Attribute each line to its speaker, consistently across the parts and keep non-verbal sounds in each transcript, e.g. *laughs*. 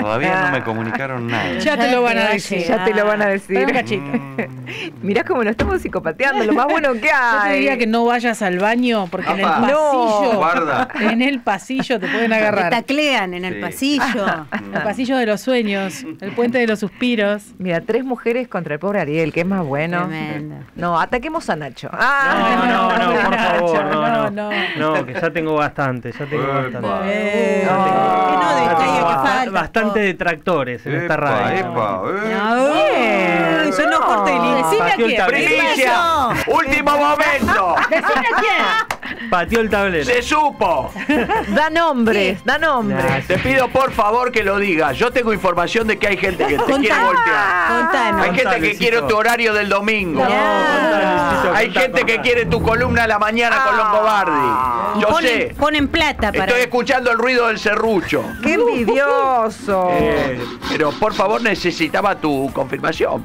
Speaker 1: Todavía no me *laughs* comunicaron nada.
Speaker 2: Ya te lo van a decir.
Speaker 3: Ya te lo van a decir.
Speaker 2: Espera un cachito.
Speaker 1: Mm.
Speaker 3: Mirá cómo lo estamos psicopateando, lo más bueno que
Speaker 2: Yo te
Speaker 3: hay.
Speaker 2: diría que no vayas al baño porque en el pasillo,
Speaker 1: Guarda.
Speaker 2: en el pasillo te pueden
Speaker 4: Te
Speaker 2: agarrar.
Speaker 4: taclean en el
Speaker 1: Sí.
Speaker 4: pasillo. *laughs*
Speaker 2: El pasillo de los sueños, el puente de los suspiros.
Speaker 3: Mira, tres mujeres contra el pobre Ariel, que es más bueno.
Speaker 4: Tremendo.
Speaker 3: No, ataquemos a Nacho.
Speaker 5: No,
Speaker 3: Ah,
Speaker 5: no, no, *laughs* por
Speaker 2: Nacho,
Speaker 5: favor, no, no.
Speaker 2: no,
Speaker 5: No, que ya tengo bastante, ya tengo bastante.
Speaker 2: Eh,
Speaker 3: No.
Speaker 4: Que no
Speaker 5: basta-
Speaker 4: falta.
Speaker 5: Bastante detractores en esta radio.
Speaker 1: epa, eh.
Speaker 4: Yo no corto el.
Speaker 2: Decime a quién.
Speaker 6: ¡Último momento!
Speaker 2: Decime a quién.
Speaker 5: Pateó el tablero.
Speaker 6: ¡Se supo! *laughs*
Speaker 3: Da nombres, da nombres.
Speaker 5: Nah,
Speaker 6: Te pido por favor que lo digas. Yo tengo información de que hay gente que te quiere voltear.
Speaker 4: Contanos.
Speaker 6: Hay gente que quiere tu horario del domingo.
Speaker 5: No, contá, Luisito,
Speaker 6: Hay
Speaker 5: contá,
Speaker 6: gente que quiere tu columna a la mañana con Longobardi. Yo
Speaker 4: ponen,
Speaker 6: sé.
Speaker 4: ponen plata para.
Speaker 6: Estoy escuchando el ruido del serrucho.
Speaker 3: ¡Qué envidioso!
Speaker 6: Eh, pero por favor necesitaba tu confirmación.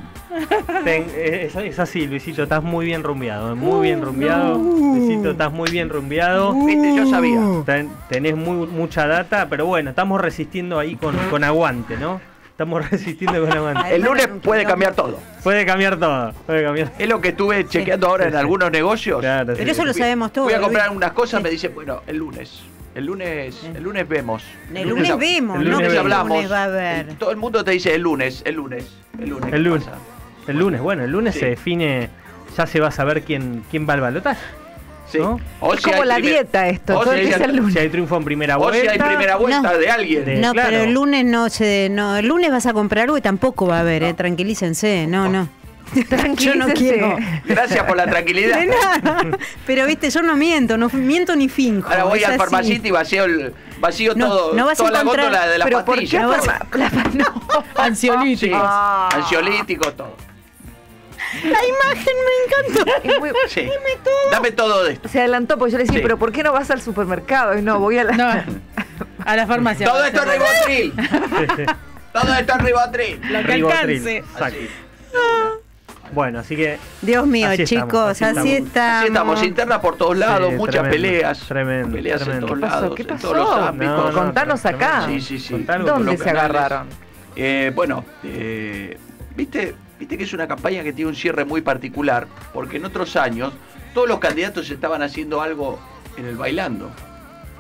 Speaker 5: Ten- eh, es, es así, Luisito, estás muy bien rumbeado, eh, muy bien rumbeado. Luisito, estás muy bien rumbeado.
Speaker 6: Viste, yo sabía.
Speaker 5: Ten- tenés muy, mucha data, pero bueno, estamos resistiendo ahí con, con aguante, ¿no? Estamos *laughs* resistiendo con aguante.
Speaker 6: El lunes puede cambiar todo.
Speaker 5: Puede cambiar todo, puede cambiar.
Speaker 6: Es lo que estuve chequeando ahora en algunos negocios.
Speaker 5: Claro,
Speaker 4: Pero
Speaker 5: sí.
Speaker 4: eso lo sabemos todos.
Speaker 6: Voy a comprar
Speaker 4: Luis.
Speaker 6: unas cosas, me dicen, bueno, el lunes. El lunes, el lunes vemos.
Speaker 4: El lunes vemos,
Speaker 5: el
Speaker 4: no
Speaker 5: lunes
Speaker 4: que el
Speaker 6: hablamos.
Speaker 4: lunes va a haber.
Speaker 6: El- todo el mundo te dice el lunes, el lunes, el lunes.
Speaker 5: El
Speaker 6: ¿qué
Speaker 5: lunes.
Speaker 6: pasa?
Speaker 5: El lunes, bueno, el lunes
Speaker 6: Sí.
Speaker 5: se define, ya se va a saber quién, quién va al balotaje.
Speaker 6: Sí.
Speaker 5: ¿No?
Speaker 6: O
Speaker 3: es
Speaker 6: si
Speaker 3: como la
Speaker 6: primer-
Speaker 3: dieta esto,
Speaker 6: o si hay-
Speaker 3: el lunes.
Speaker 5: Si hay triunfo en primera
Speaker 6: O si
Speaker 5: vuelta.
Speaker 6: hay primera vuelta
Speaker 4: No.
Speaker 6: de alguien.
Speaker 5: De-
Speaker 4: No,
Speaker 5: claro.
Speaker 4: pero el lunes no se. No, el lunes vas a comprar algo y tampoco va a haber, eh. Tranquilícense. No, no. *laughs* Yo no quiero.
Speaker 6: Gracias por la tranquilidad.
Speaker 4: De nada. Pero viste, yo no miento, no miento ni finjo.
Speaker 6: Ahora voy al farmacito y vacío, el, vacío
Speaker 4: No,
Speaker 6: todo,
Speaker 4: no vas a
Speaker 6: toda la
Speaker 4: encontrar-
Speaker 6: góndola de la
Speaker 3: Pero ¿por qué
Speaker 6: pastilla.
Speaker 4: No vas
Speaker 3: la- *laughs* no.
Speaker 2: Ansiolítico.
Speaker 6: Sí,
Speaker 3: Ah.
Speaker 6: ansiolítico, todo.
Speaker 4: La imagen me encantó.
Speaker 3: Muy-
Speaker 6: Sí. Dame todo de esto.
Speaker 3: Se adelantó porque yo le decía,
Speaker 6: Sí.
Speaker 3: pero ¿por qué no vas al supermercado? Y no, voy a la...
Speaker 2: No, *laughs* a la farmacia.
Speaker 6: Todo esto es ribotril. *laughs* todo esto es ribotril.
Speaker 2: Lo que
Speaker 5: Ribotril,
Speaker 2: alcance.
Speaker 5: exacto. Bueno, así que
Speaker 4: Dios mío,
Speaker 5: Así estamos,
Speaker 4: chicos,
Speaker 5: así
Speaker 4: así
Speaker 5: estamos.
Speaker 4: estamos.
Speaker 6: Así estamos, internas por todos lados,
Speaker 5: Sí,
Speaker 6: muchas
Speaker 5: tremendo,
Speaker 6: peleas.
Speaker 5: tremendo,
Speaker 6: peleas
Speaker 5: tremendo.
Speaker 6: en todos
Speaker 3: ¿Qué pasó?
Speaker 6: lados,
Speaker 3: ¿Qué
Speaker 6: en
Speaker 3: pasó?
Speaker 6: todos los ámbitos.
Speaker 5: No, no,
Speaker 3: Contanos acá.
Speaker 6: Sí, sí, sí.
Speaker 3: ¿Dónde se
Speaker 6: canales.
Speaker 3: agarraron?
Speaker 6: Eh, bueno, eh, viste, viste que es una campaña que tiene un cierre muy particular, porque en otros años todos los candidatos estaban haciendo algo en el bailando.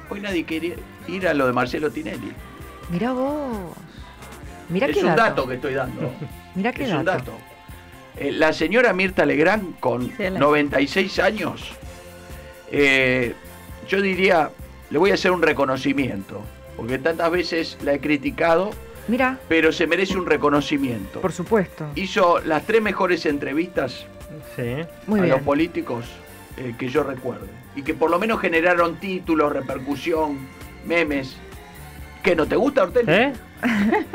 Speaker 6: Hoy nadie quiere ir a lo de Marcelo Tinelli.
Speaker 3: Mirá vos. Mirá
Speaker 6: es
Speaker 3: qué
Speaker 6: un
Speaker 3: dato.
Speaker 6: dato que estoy dando. *laughs*
Speaker 3: Mirá qué
Speaker 6: es
Speaker 3: dato.
Speaker 6: un dato. Eh, la señora Mirta Legrand, con
Speaker 4: Sí, la-
Speaker 6: 96 años, eh, yo diría, le voy a hacer un reconocimiento, porque tantas veces la he criticado,
Speaker 3: Mirá,
Speaker 6: pero se merece un reconocimiento.
Speaker 3: por supuesto.
Speaker 6: Hizo las tres mejores entrevistas
Speaker 5: sí.
Speaker 3: Muy
Speaker 6: a
Speaker 3: bien.
Speaker 6: los políticos eh, que yo recuerde, y que por lo menos generaron títulos, repercusión, memes. ¿Qué, no te gusta, Ortelli?
Speaker 5: ¿Eh?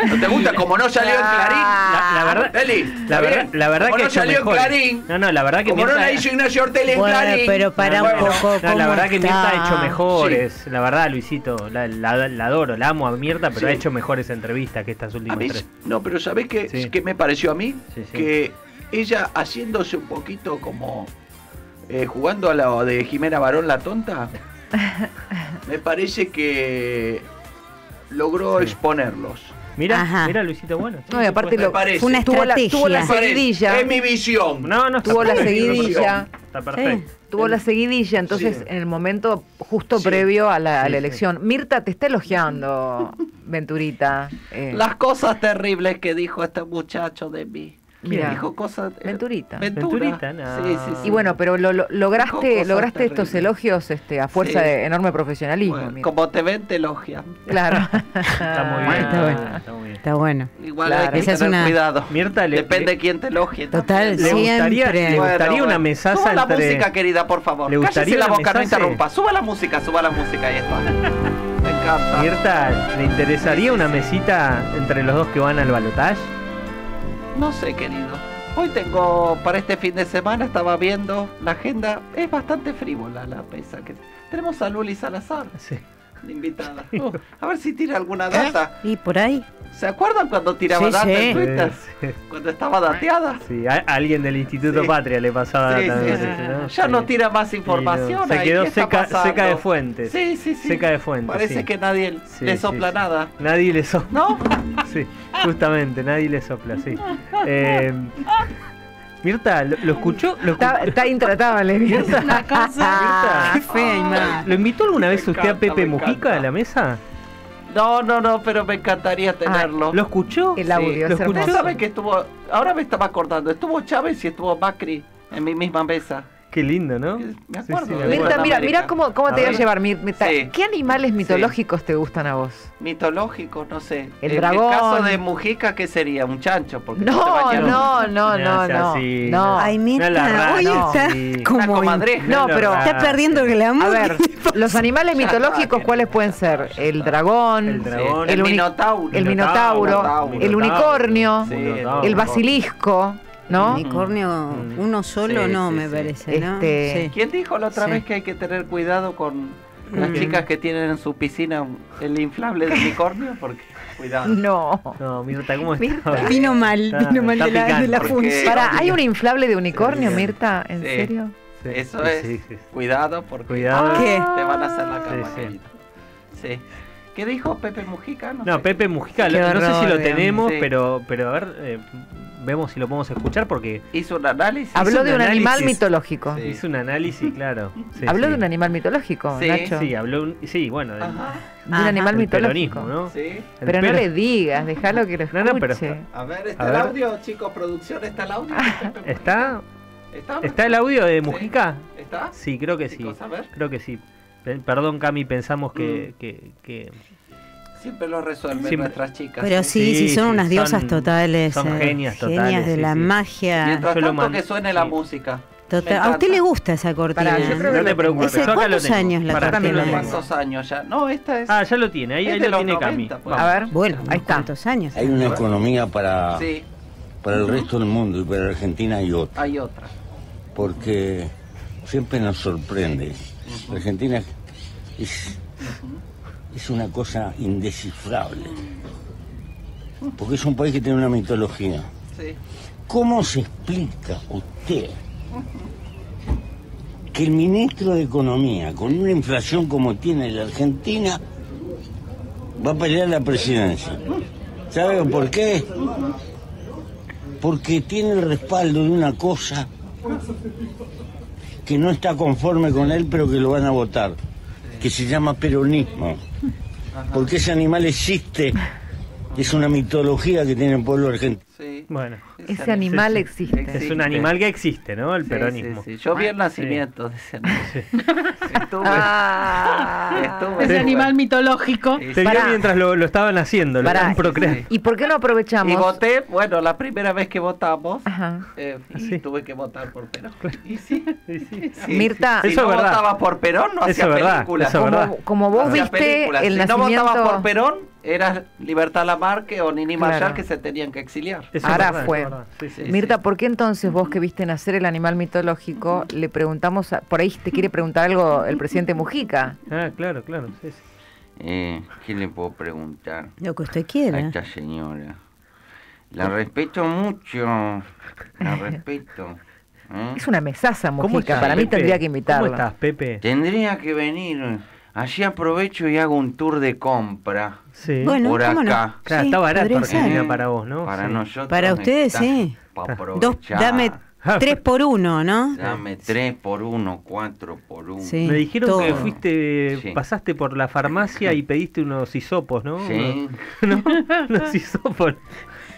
Speaker 6: ¿No te gusta como no salió en Clarín?
Speaker 5: La, la verdad,
Speaker 6: Ortelli,
Speaker 5: la
Speaker 6: ¿está
Speaker 5: verdad,
Speaker 6: bien?
Speaker 5: la verdad
Speaker 6: Como
Speaker 5: que
Speaker 6: no salió
Speaker 5: mejor.
Speaker 6: en Clarín,
Speaker 5: No, no, la verdad que
Speaker 6: como no la hizo Ignacio Ortelli en
Speaker 4: Bueno,
Speaker 6: Clarín.
Speaker 4: pero para
Speaker 5: No,
Speaker 4: un poco.
Speaker 5: no, la
Speaker 4: ¿cómo
Speaker 5: verdad que Mirta ha hecho mejores. La verdad, Luisito, la, la- la adoro, la amo a Mirta, pero
Speaker 6: Sí.
Speaker 5: ha hecho mejores entrevistas que estas
Speaker 6: A
Speaker 5: últimas
Speaker 6: mí,
Speaker 5: tres.
Speaker 6: no, pero ¿sabés qué,
Speaker 5: Sí.
Speaker 6: qué me pareció a mí?
Speaker 5: Sí, sí.
Speaker 6: Que ella haciéndose un poquito como eh, jugando a la de Jimena Barón la tonta, *laughs* me parece que logró
Speaker 5: Sí.
Speaker 6: exponerlos.
Speaker 5: Mira,
Speaker 4: Ajá.
Speaker 5: mira Luisito, bueno.
Speaker 3: No, y aparte lo-
Speaker 6: parece.
Speaker 4: Fue una
Speaker 3: tuvo la, tuvo seguidilla.
Speaker 6: Es mi visión.
Speaker 5: No, no está
Speaker 3: Tuvo la
Speaker 5: perfecto.
Speaker 3: seguidilla.
Speaker 5: Está perfecto.
Speaker 3: Tuvo la seguidilla, entonces
Speaker 6: Sí.
Speaker 3: en el momento justo
Speaker 6: Sí.
Speaker 3: previo a la, a elección. Mirta te está elogiando, *laughs* Venturita. Eh,
Speaker 6: Las cosas terribles que dijo este muchacho de mí.
Speaker 3: Mira.
Speaker 6: Dijo cosas. eh,
Speaker 3: Venturita.
Speaker 6: Ventura.
Speaker 5: Venturita, no.
Speaker 6: Sí, sí, sí.
Speaker 3: Y bueno, pero lo, lograste, lograste estos elogios este, a fuerza
Speaker 6: Sí.
Speaker 3: de enorme profesionalismo.
Speaker 6: Bueno,
Speaker 3: mira.
Speaker 6: como te ven, te elogian.
Speaker 3: Claro. *laughs*
Speaker 5: Está muy bien.
Speaker 4: Está bueno.
Speaker 5: Está muy bien.
Speaker 4: Está bueno.
Speaker 6: Igual
Speaker 3: Claro.
Speaker 6: hay que
Speaker 4: Esa es
Speaker 6: tener
Speaker 4: una-
Speaker 6: cuidado.
Speaker 5: Mirta, le-
Speaker 6: Depende de quién te elogie.
Speaker 4: Total.
Speaker 5: ¿Le gustaría, le
Speaker 4: Bueno,
Speaker 5: gustaría una mesaza
Speaker 6: Suba la
Speaker 5: entre...
Speaker 6: música, querida, por favor.
Speaker 5: ¿Le gustaría
Speaker 6: Cállese la boca, no interrumpa. Suba la música, suba la música. Ahí está. *laughs* Me encanta.
Speaker 5: Mirta, ¿le interesaría una mesita entre los dos que van al balotaje?
Speaker 6: No sé, querido. Hoy tengo, para este fin de semana, estaba viendo la agenda. Es bastante frívola la pesa. Que... Tenemos a Luli Salazar.
Speaker 5: Sí.
Speaker 7: Invitada. *laughs* A ver si tira alguna data.
Speaker 4: Y por ahí.
Speaker 7: ¿Se acuerdan cuando tiraba
Speaker 3: Sí,
Speaker 7: data
Speaker 3: sí.
Speaker 7: en Twitter?
Speaker 5: Sí,
Speaker 7: Cuando estaba dateada.
Speaker 5: sí, a- alguien del Instituto. Patria le pasaba data, ¿no?
Speaker 7: Ya no tira más información.
Speaker 5: no, se quedó
Speaker 7: ¿qué está
Speaker 5: seca, seca de fuentes.
Speaker 7: Sí, sí, sí.
Speaker 5: Seca de fuentes.
Speaker 7: Parece que nadie le sopla nada.
Speaker 5: Nadie le sopla.
Speaker 7: ¿No? *laughs*
Speaker 5: Sí, justamente, nadie le sopla, sí. Eh, *laughs* Mirta, ¿lo, lo escuchó? ¿Lo, escu-
Speaker 3: Está, está intratable. *laughs*
Speaker 5: Mirta,
Speaker 2: Una cosa.
Speaker 4: Fea imagen.
Speaker 5: ¿lo invitó alguna vez
Speaker 7: Me
Speaker 5: usted a Pepe Mujica
Speaker 7: encanta.
Speaker 5: a la mesa?
Speaker 7: No, no, no, pero me encantaría tenerlo.
Speaker 5: ¿Lo escuchó?
Speaker 3: El audio
Speaker 5: ¿Lo
Speaker 3: es
Speaker 5: escuchó?
Speaker 7: Sabe que estuvo. Ahora me estaba acordando. Estuvo Chávez y estuvo Macri en mi misma mesa.
Speaker 5: Qué lindo, ¿no?
Speaker 7: Me acuerdo.
Speaker 5: Sí, sí, me
Speaker 7: Mirta,
Speaker 3: Mirta,
Speaker 5: acuerdo.
Speaker 3: mira, mira cómo, cómo te voy a llevar, Mirta.
Speaker 7: Sí.
Speaker 3: ¿Qué animales mitológicos te gustan a vos?
Speaker 7: Mitológico, no sé.
Speaker 3: El
Speaker 7: en
Speaker 3: dragón.
Speaker 7: el caso de Mujica, ¿qué sería? Un chancho. Porque
Speaker 3: No, no, no, no,
Speaker 5: sea
Speaker 3: no.
Speaker 5: así,
Speaker 3: No.
Speaker 4: Ay,
Speaker 5: No
Speaker 4: Mirta,
Speaker 5: rara,
Speaker 4: hoy
Speaker 3: no.
Speaker 4: está
Speaker 5: Sí.
Speaker 7: Una
Speaker 4: como.
Speaker 7: comadreja.
Speaker 3: No, pero-.
Speaker 4: Está perdiendo el glamour.
Speaker 3: A ver, los animales mitológicos, ¿cuáles pueden ser? El dragón,
Speaker 5: El dragón.
Speaker 7: El minotauro.
Speaker 3: el minotauro, el unicornio, el basilisco, ¿no?
Speaker 4: Unicornio,
Speaker 5: Mm.
Speaker 4: uno solo
Speaker 7: Sí,
Speaker 4: no,
Speaker 7: sí,
Speaker 4: me
Speaker 7: sí.
Speaker 4: parece, ¿no?
Speaker 3: Este-
Speaker 4: Sí.
Speaker 7: ¿Quién dijo la otra
Speaker 4: Sí.
Speaker 7: vez que hay que tener cuidado con las
Speaker 4: Mm.
Speaker 7: chicas que tienen en su piscina el inflable de unicornio? Porque, cuidado.
Speaker 3: No.
Speaker 5: No, Mirta, ¿cómo?
Speaker 3: Mirta.
Speaker 4: Vino mal,
Speaker 5: Está-
Speaker 4: vino mal
Speaker 5: está
Speaker 4: de la, de función.
Speaker 3: Para, ¿hay un inflable de unicornio,
Speaker 5: Sí.
Speaker 3: Mirta? ¿En
Speaker 7: Sí.
Speaker 3: serio?
Speaker 5: Sí,
Speaker 7: Eso
Speaker 5: sí,
Speaker 7: es.
Speaker 5: sí, sí.
Speaker 7: Cuidado porque
Speaker 5: Cuidado.
Speaker 4: ¿Qué?
Speaker 7: te van a hacer la cama,
Speaker 5: Sí.
Speaker 7: ¿Qué dijo Pepe Mujica? No,
Speaker 5: No,
Speaker 7: sé.
Speaker 5: Pepe Mujica, no sé si lo
Speaker 4: digamos.
Speaker 5: tenemos,
Speaker 7: Sí.
Speaker 5: pero, pero a ver, eh, vemos si lo podemos escuchar porque
Speaker 7: Hizo un análisis.
Speaker 3: Habló
Speaker 5: un
Speaker 3: de un animal mitológico.
Speaker 7: Sí.
Speaker 5: hizo un análisis, *laughs* claro. Sí,
Speaker 3: Habló
Speaker 5: sí.
Speaker 3: de un animal mitológico,
Speaker 5: Sí,
Speaker 3: Nacho.
Speaker 5: sí, habló un, sí, bueno.
Speaker 3: De un animal mitológico.
Speaker 5: ¿no?
Speaker 7: Sí.
Speaker 3: Pero no le digas, déjalo que lo escuche.
Speaker 5: No, no, pero-
Speaker 7: A ver, ¿está
Speaker 5: A
Speaker 7: el
Speaker 5: ver.
Speaker 7: audio, chicos? ¿Producción está el audio? *laughs*
Speaker 5: ¿Está,
Speaker 7: ¿Está?
Speaker 5: ¿Está el audio de
Speaker 7: Sí.
Speaker 5: Mujica?
Speaker 7: ¿Está?
Speaker 5: Sí, creo que sí.
Speaker 7: Chicos, a ver.
Speaker 5: Creo que sí. Pe- Perdón, Cami, pensamos
Speaker 7: Mm.
Speaker 5: que, que, que-
Speaker 7: Siempre lo resuelven
Speaker 5: Siempre.
Speaker 7: nuestras chicas.
Speaker 4: Pero sí, sí,
Speaker 5: Sí,
Speaker 4: son
Speaker 5: sí,
Speaker 4: unas diosas
Speaker 5: son-
Speaker 4: totales.
Speaker 5: son
Speaker 4: eh,
Speaker 5: genias totales,
Speaker 4: de
Speaker 5: sí,
Speaker 4: la
Speaker 5: sí.
Speaker 4: magia.
Speaker 7: Mientras tanto
Speaker 5: man-
Speaker 7: que suene la música.
Speaker 4: Total- ¿A usted le gusta esa cortina?
Speaker 3: Pará, yo creo que
Speaker 5: no te preocupes.
Speaker 4: ¿Hace
Speaker 5: yo acá lo
Speaker 4: cuántos años la
Speaker 5: Para,
Speaker 3: cortina?
Speaker 7: ¿Cuántos años ya? No, esta es.
Speaker 5: Ah, ya lo tiene, ahí, ahí
Speaker 7: de
Speaker 5: lo tiene
Speaker 7: 90,
Speaker 5: Cami.
Speaker 7: pues.
Speaker 3: A ver,
Speaker 4: Bueno,
Speaker 3: ahí está.
Speaker 4: cuantos años.
Speaker 8: Hay una economía para,
Speaker 7: Sí,
Speaker 8: para el resto del mundo y para Argentina hay otra,
Speaker 7: hay otra.
Speaker 8: porque siempre nos sorprende. Argentina es, es una cosa indescifrable, porque es un país que tiene una mitología.
Speaker 7: Sí.
Speaker 8: ¿Cómo se explica usted que el ministro de Economía, con una inflación como tiene la Argentina, va a pelear la presidencia? ¿Sabe por qué? Porque tiene el respaldo de una cosa que no está conforme con él, pero que lo van a votar, que se llama peronismo. Porque ese animal existe, es una mitología que tiene el pueblo argentino.
Speaker 7: Sí.
Speaker 5: Bueno,
Speaker 3: Ese animal
Speaker 5: sí.
Speaker 3: existe.
Speaker 5: es un animal que existe, ¿no? El
Speaker 7: Sí,
Speaker 5: peronismo.
Speaker 7: sí, sí. Yo vi el nacimiento de ese animal. Estuve.
Speaker 3: Ah.
Speaker 7: Estuve.
Speaker 2: Ese animal mitológico.
Speaker 5: Vio
Speaker 3: Pará.
Speaker 5: mientras lo, lo estaban haciendo, lo estaban procreando.
Speaker 3: ¿Y por qué no aprovechamos?
Speaker 7: Y voté, bueno, la primera vez que votamos,
Speaker 3: Ajá.
Speaker 7: eh, y
Speaker 5: Sí.
Speaker 7: tuve que votar por Perón. Y sí,
Speaker 5: Sí, sí.
Speaker 7: sí.
Speaker 3: Mirta,
Speaker 7: si
Speaker 5: Eso
Speaker 7: no
Speaker 5: verdad.
Speaker 7: votaba por Perón, no hacía
Speaker 5: verdad.
Speaker 3: como, como vos viste el
Speaker 7: si no
Speaker 3: nacimiento...
Speaker 7: votabas por Perón, era Libertad Lamarque o Nini
Speaker 3: Claro.
Speaker 7: Mayar que se tenían que exiliar.
Speaker 5: Eso
Speaker 3: Ahora
Speaker 5: verdad,
Speaker 3: fue.
Speaker 5: verdad. Sí.
Speaker 3: Mirta, ¿por qué entonces vos que viste nacer el animal mitológico le preguntamos, a- por ahí te quiere preguntar algo el presidente Mujica?
Speaker 5: Ah, claro, claro. sí, sí.
Speaker 7: Eh, ¿Qué le puedo preguntar
Speaker 4: Lo que usted quiera.
Speaker 7: señora? La respeto mucho, la respeto. ¿eh?
Speaker 3: Es una mesaza
Speaker 5: ¿Cómo
Speaker 3: Mujica,
Speaker 5: estás,
Speaker 3: para mí
Speaker 5: Pepe?
Speaker 3: tendría que invitarlo.
Speaker 5: ¿Cómo estás, Pepe?
Speaker 7: Tendría que venir. Allí aprovecho y hago un tour de compra.
Speaker 5: Sí.
Speaker 4: Bueno,
Speaker 7: por
Speaker 4: ¿cómo
Speaker 7: acá.
Speaker 4: no?
Speaker 5: Claro,
Speaker 4: Sí,
Speaker 5: está barato
Speaker 4: ser.
Speaker 5: Argentina para vos, ¿no?
Speaker 7: Para
Speaker 5: Sí.
Speaker 7: nosotros.
Speaker 4: Para ustedes, sí. Dos, dame tres por uno, ¿no?
Speaker 7: Dame tres por uno, cuatro por uno.
Speaker 4: Sí.
Speaker 5: Me dijeron
Speaker 4: todo.
Speaker 5: que fuiste,
Speaker 7: Sí.
Speaker 5: pasaste por la farmacia y pediste unos hisopos, ¿no?
Speaker 7: Sí. *laughs*
Speaker 5: ¿No? Unos hisopos.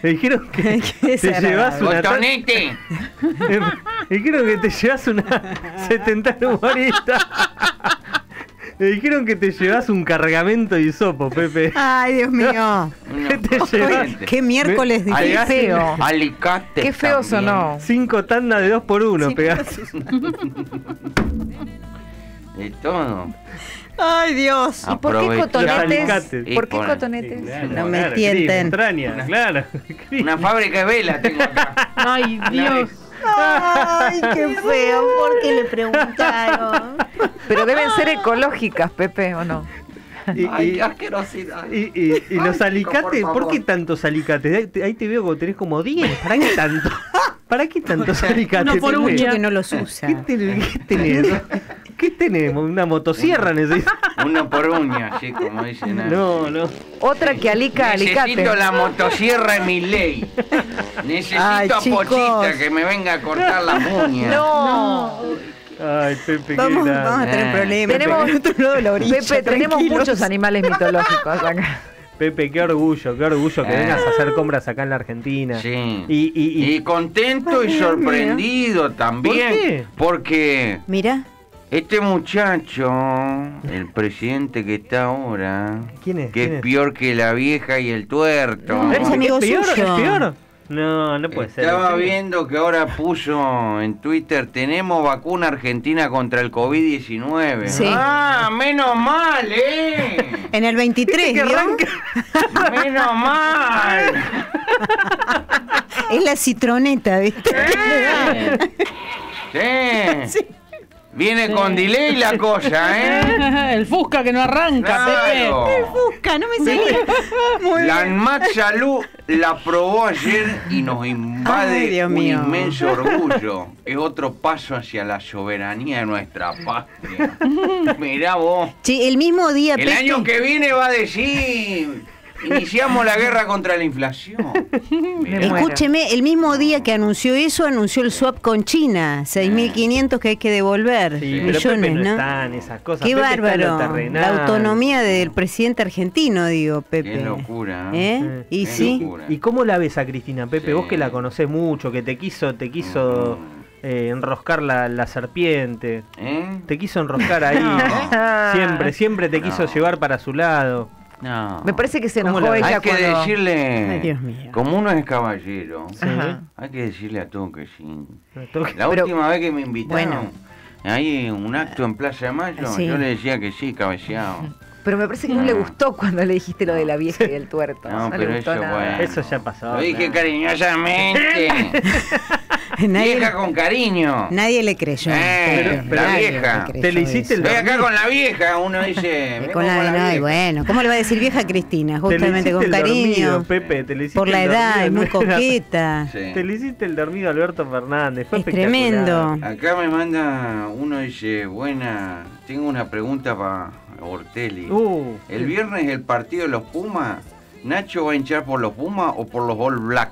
Speaker 5: Me dijeron que *laughs* te llevas una...
Speaker 7: ¡Botonete! *laughs*
Speaker 5: Me dijeron que te llevas una 70 humorista. Me dijeron que te llevas un cargamento de hisopo, Pepe.
Speaker 4: Ay, Dios mío. *laughs*
Speaker 5: ¿Qué te llevas?
Speaker 4: Qué miércoles
Speaker 5: Me-
Speaker 3: Qué
Speaker 4: difícil.
Speaker 5: Pegaste-
Speaker 3: feo. *laughs*
Speaker 7: Alicate.
Speaker 3: Qué feo sonó.
Speaker 5: Cinco tandas de dos por uno, pegaste. *laughs*
Speaker 7: De todo.
Speaker 4: Ay, Dios.
Speaker 3: ¿Y por qué
Speaker 7: Aprovecha.
Speaker 3: Cotonetes? ¿Por qué cotonetes?
Speaker 4: No me tienten.
Speaker 5: Entraña, claro.
Speaker 7: Una fábrica de vela tengo acá.
Speaker 2: Ay, Dios.
Speaker 4: Ay, qué feo. ¿Por qué le preguntaron?
Speaker 3: Pero deben ser ecológicas, Pepe, ¿o no?
Speaker 5: Y,
Speaker 1: Ay,
Speaker 5: y-
Speaker 1: qué asquerosidad.
Speaker 5: y- y- y los
Speaker 1: Ay,
Speaker 5: alicates,
Speaker 1: por
Speaker 5: ¿por, qué tantos alicates? Ahí te, veo que tenés como 10. ¿Para qué tanto? ¿Para qué tantos *laughs* alicates?
Speaker 2: Uno por uña.
Speaker 4: que no los
Speaker 5: ¿Qué,
Speaker 4: usa.
Speaker 5: tenés? ¿Qué tenés? ¿Qué tenemos? ¿Una motosierra necesitas? *laughs*
Speaker 1: Uno por uña, así como dicen. ahí.
Speaker 5: No, no.
Speaker 3: Otra que alica alicate.
Speaker 1: Necesito la motosierra en mi ley. *laughs* Necesito
Speaker 4: Ay,
Speaker 1: a
Speaker 4: chicos.
Speaker 1: Pochita que me venga a cortar las uñas.
Speaker 3: No.
Speaker 5: Ay, Pepe, qué
Speaker 4: Vamos,
Speaker 5: grande.
Speaker 4: vamos a tener problemas.
Speaker 3: Tenemos-
Speaker 4: otro lado de la orilla,
Speaker 3: Pepe, tenemos
Speaker 4: tranquilos.
Speaker 3: muchos animales mitológicos acá. *laughs*
Speaker 5: Pepe, qué orgullo, qué orgullo que
Speaker 1: Eh.
Speaker 5: vengas a hacer compras acá en la Argentina.
Speaker 1: Sí.
Speaker 5: Y, y, y-
Speaker 1: Y contento y sorprendido también.
Speaker 5: ¿Por qué?
Speaker 1: Porque
Speaker 4: Mira,
Speaker 1: este muchacho, el presidente que está ahora,
Speaker 5: ¿Quién es?
Speaker 1: que
Speaker 5: ¿Quién
Speaker 1: es
Speaker 5: es?
Speaker 1: peor que la vieja y el tuerto.
Speaker 4: No, pero es amigo
Speaker 5: ¿Es peor?
Speaker 4: suyo.
Speaker 5: ¿Es peor? No, no puede ser.
Speaker 1: Estaba viendo que ahora puso en Twitter, tenemos vacuna argentina contra el COVID-19.
Speaker 4: Sí.
Speaker 1: Ah, menos mal, ¿eh? *laughs*
Speaker 4: en el 23,
Speaker 5: que arranca? *laughs*
Speaker 1: menos mal.
Speaker 4: Es la citroneta, ¿viste?
Speaker 1: Sí. *laughs* Viene con delay la cosa, ¿eh? *laughs*
Speaker 2: El Fusca que no arranca,
Speaker 1: Claro.
Speaker 4: Busca, no me salía. *laughs* Muy
Speaker 1: La. ANMAT Salud la probó ayer y nos invade
Speaker 4: Ay, Dios
Speaker 1: un
Speaker 4: mío.
Speaker 1: inmenso orgullo. Es otro paso hacia la soberanía de nuestra patria. *laughs* Mirá vos.
Speaker 4: Che, el mismo día,
Speaker 1: El
Speaker 4: Pepe,
Speaker 1: año que viene va a decir, iniciamos la guerra contra la inflación. *laughs* Mirá.
Speaker 4: Escúcheme, el mismo día que anunció eso, anunció el swap con China, 6.500 que hay que devolver,
Speaker 5: Sí, pero
Speaker 4: millones,
Speaker 5: Pepe no,
Speaker 4: ¿no?
Speaker 5: esas cosas.
Speaker 4: Qué
Speaker 5: Pepe
Speaker 4: bárbaro,
Speaker 5: terrenal.
Speaker 4: la autonomía del presidente argentino, digo, Pepe.
Speaker 1: Qué locura. ¿eh?
Speaker 4: ¿Eh? Y
Speaker 1: Qué
Speaker 4: sí,
Speaker 1: locura.
Speaker 5: ¿Y cómo la ves a Cristina, Pepe?
Speaker 1: Sí.
Speaker 5: Vos que la conocés mucho, que te quiso, te quiso eh, enroscar la, la serpiente.
Speaker 1: ¿Eh?
Speaker 5: Te quiso enroscar ahí. *laughs* Siempre, siempre te quiso
Speaker 1: No.
Speaker 5: llevar para su lado.
Speaker 1: No.
Speaker 3: Me parece que se
Speaker 5: ¿Cómo
Speaker 3: enojó
Speaker 5: la-
Speaker 3: ella
Speaker 1: Hay que
Speaker 3: cuando...
Speaker 1: decirle,
Speaker 4: Ay, Dios mío.
Speaker 1: como uno es caballero,
Speaker 5: Sí.
Speaker 1: Hay que decirle a todo que sí. La
Speaker 3: Pero-
Speaker 1: última vez que me invitaron,
Speaker 4: Bueno.
Speaker 1: ahí en un acto en Plaza de Mayo,
Speaker 4: Sí.
Speaker 1: yo le decía que sí, cabeceado.
Speaker 3: Pero me parece que no le
Speaker 1: No.
Speaker 3: gustó cuando le dijiste lo de la vieja y el tuerto.
Speaker 1: No,
Speaker 3: le
Speaker 1: pero
Speaker 3: gustó
Speaker 1: eso,
Speaker 3: nada.
Speaker 1: bueno.
Speaker 5: Eso ya pasó.
Speaker 1: Lo dije cariñosamente. *laughs* *laughs*
Speaker 4: nadie,
Speaker 1: vieja con cariño.
Speaker 4: nadie le creyó.
Speaker 1: Eh, la vieja.
Speaker 4: le
Speaker 5: Te le hiciste el-
Speaker 1: Estoy acá con la vieja, uno *laughs* dice.
Speaker 4: Eh,
Speaker 1: "Vengo
Speaker 4: con la, no,
Speaker 1: vieja".
Speaker 4: bueno, ¿cómo le va a decir vieja Cristina?
Speaker 5: Te le
Speaker 4: Justamente con cariño,
Speaker 5: dormido, Pepe, te le hiciste
Speaker 4: por la
Speaker 5: el
Speaker 4: edad, es muy coqueta. *laughs*
Speaker 1: Sí.
Speaker 5: Te le hiciste el dormido a Alberto Fernández. Fue
Speaker 4: Es tremendo.
Speaker 1: Acá me manda, uno dice, buena, tengo una pregunta para Ortelli.
Speaker 5: Uh,
Speaker 1: El viernes el partido de los Pumas, ¿Nacho va a hinchar por los Pumas o por los All Black?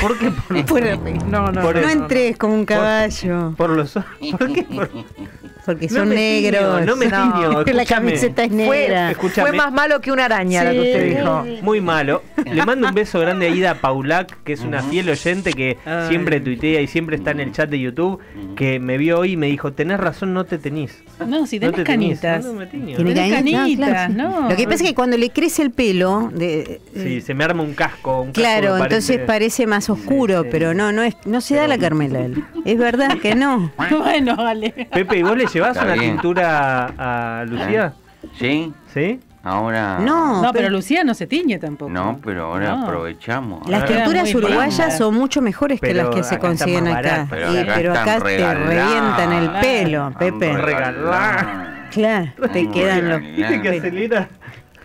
Speaker 5: ¿Por qué? *laughs* Por,
Speaker 4: Por-
Speaker 3: No, no,
Speaker 5: Por
Speaker 4: no
Speaker 5: eso.
Speaker 4: entres como un caballo,
Speaker 5: por los *laughs* ¿Por qué? *laughs* Por-
Speaker 4: porque
Speaker 5: No
Speaker 4: son
Speaker 5: me tiño,
Speaker 4: negros.
Speaker 5: no me tiño, *laughs*
Speaker 4: la camiseta es negra.
Speaker 3: Fue más malo que una araña lo que usted dijo.
Speaker 5: Muy malo. Le mando un beso grande a Ida Paulac, que es una fiel oyente que
Speaker 2: Ay.
Speaker 5: siempre tuitea y siempre está en el chat de YouTube, que me vio hoy y me dijo, tenés razón, no te tenís.
Speaker 2: No, si
Speaker 5: No
Speaker 2: tenés
Speaker 5: te teñís".
Speaker 2: canitas.
Speaker 5: No, no me tiño.
Speaker 4: Tiene
Speaker 2: Tenés
Speaker 4: canitas,
Speaker 2: canitas,
Speaker 4: claro, sí.
Speaker 2: no.
Speaker 4: Lo que pasa es que cuando le crece el pelo, de-
Speaker 5: Sí, se me arma un casco. Un
Speaker 4: claro,
Speaker 5: parece-
Speaker 4: entonces parece más oscuro,
Speaker 5: sí.
Speaker 4: pero no, no es, no se da la Carmela. él. Es verdad que no. *laughs*
Speaker 2: Bueno, vale.
Speaker 5: Pepe, ¿y vos le llevás
Speaker 1: Está
Speaker 5: una
Speaker 1: bien.
Speaker 5: cintura a Lucía?
Speaker 1: ¿Sí?
Speaker 5: ¿Sí?
Speaker 1: Ahora.
Speaker 4: No,
Speaker 2: No, pero
Speaker 4: pero
Speaker 2: Lucía no se tiñe tampoco.
Speaker 1: No, pero ahora
Speaker 2: No.
Speaker 1: aprovechamos.
Speaker 4: las tinturas uruguayas son mucho mejores que las que se consiguen acá.
Speaker 1: Pero
Speaker 4: Y-
Speaker 1: acá
Speaker 4: pero acá te revientan el pelo, Pepe.
Speaker 1: regaladas.
Speaker 4: Claro, te
Speaker 1: Están
Speaker 4: quedan los.
Speaker 5: ¿Viste que acelera?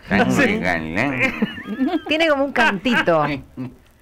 Speaker 5: *laughs*
Speaker 3: Tiene como un cantito.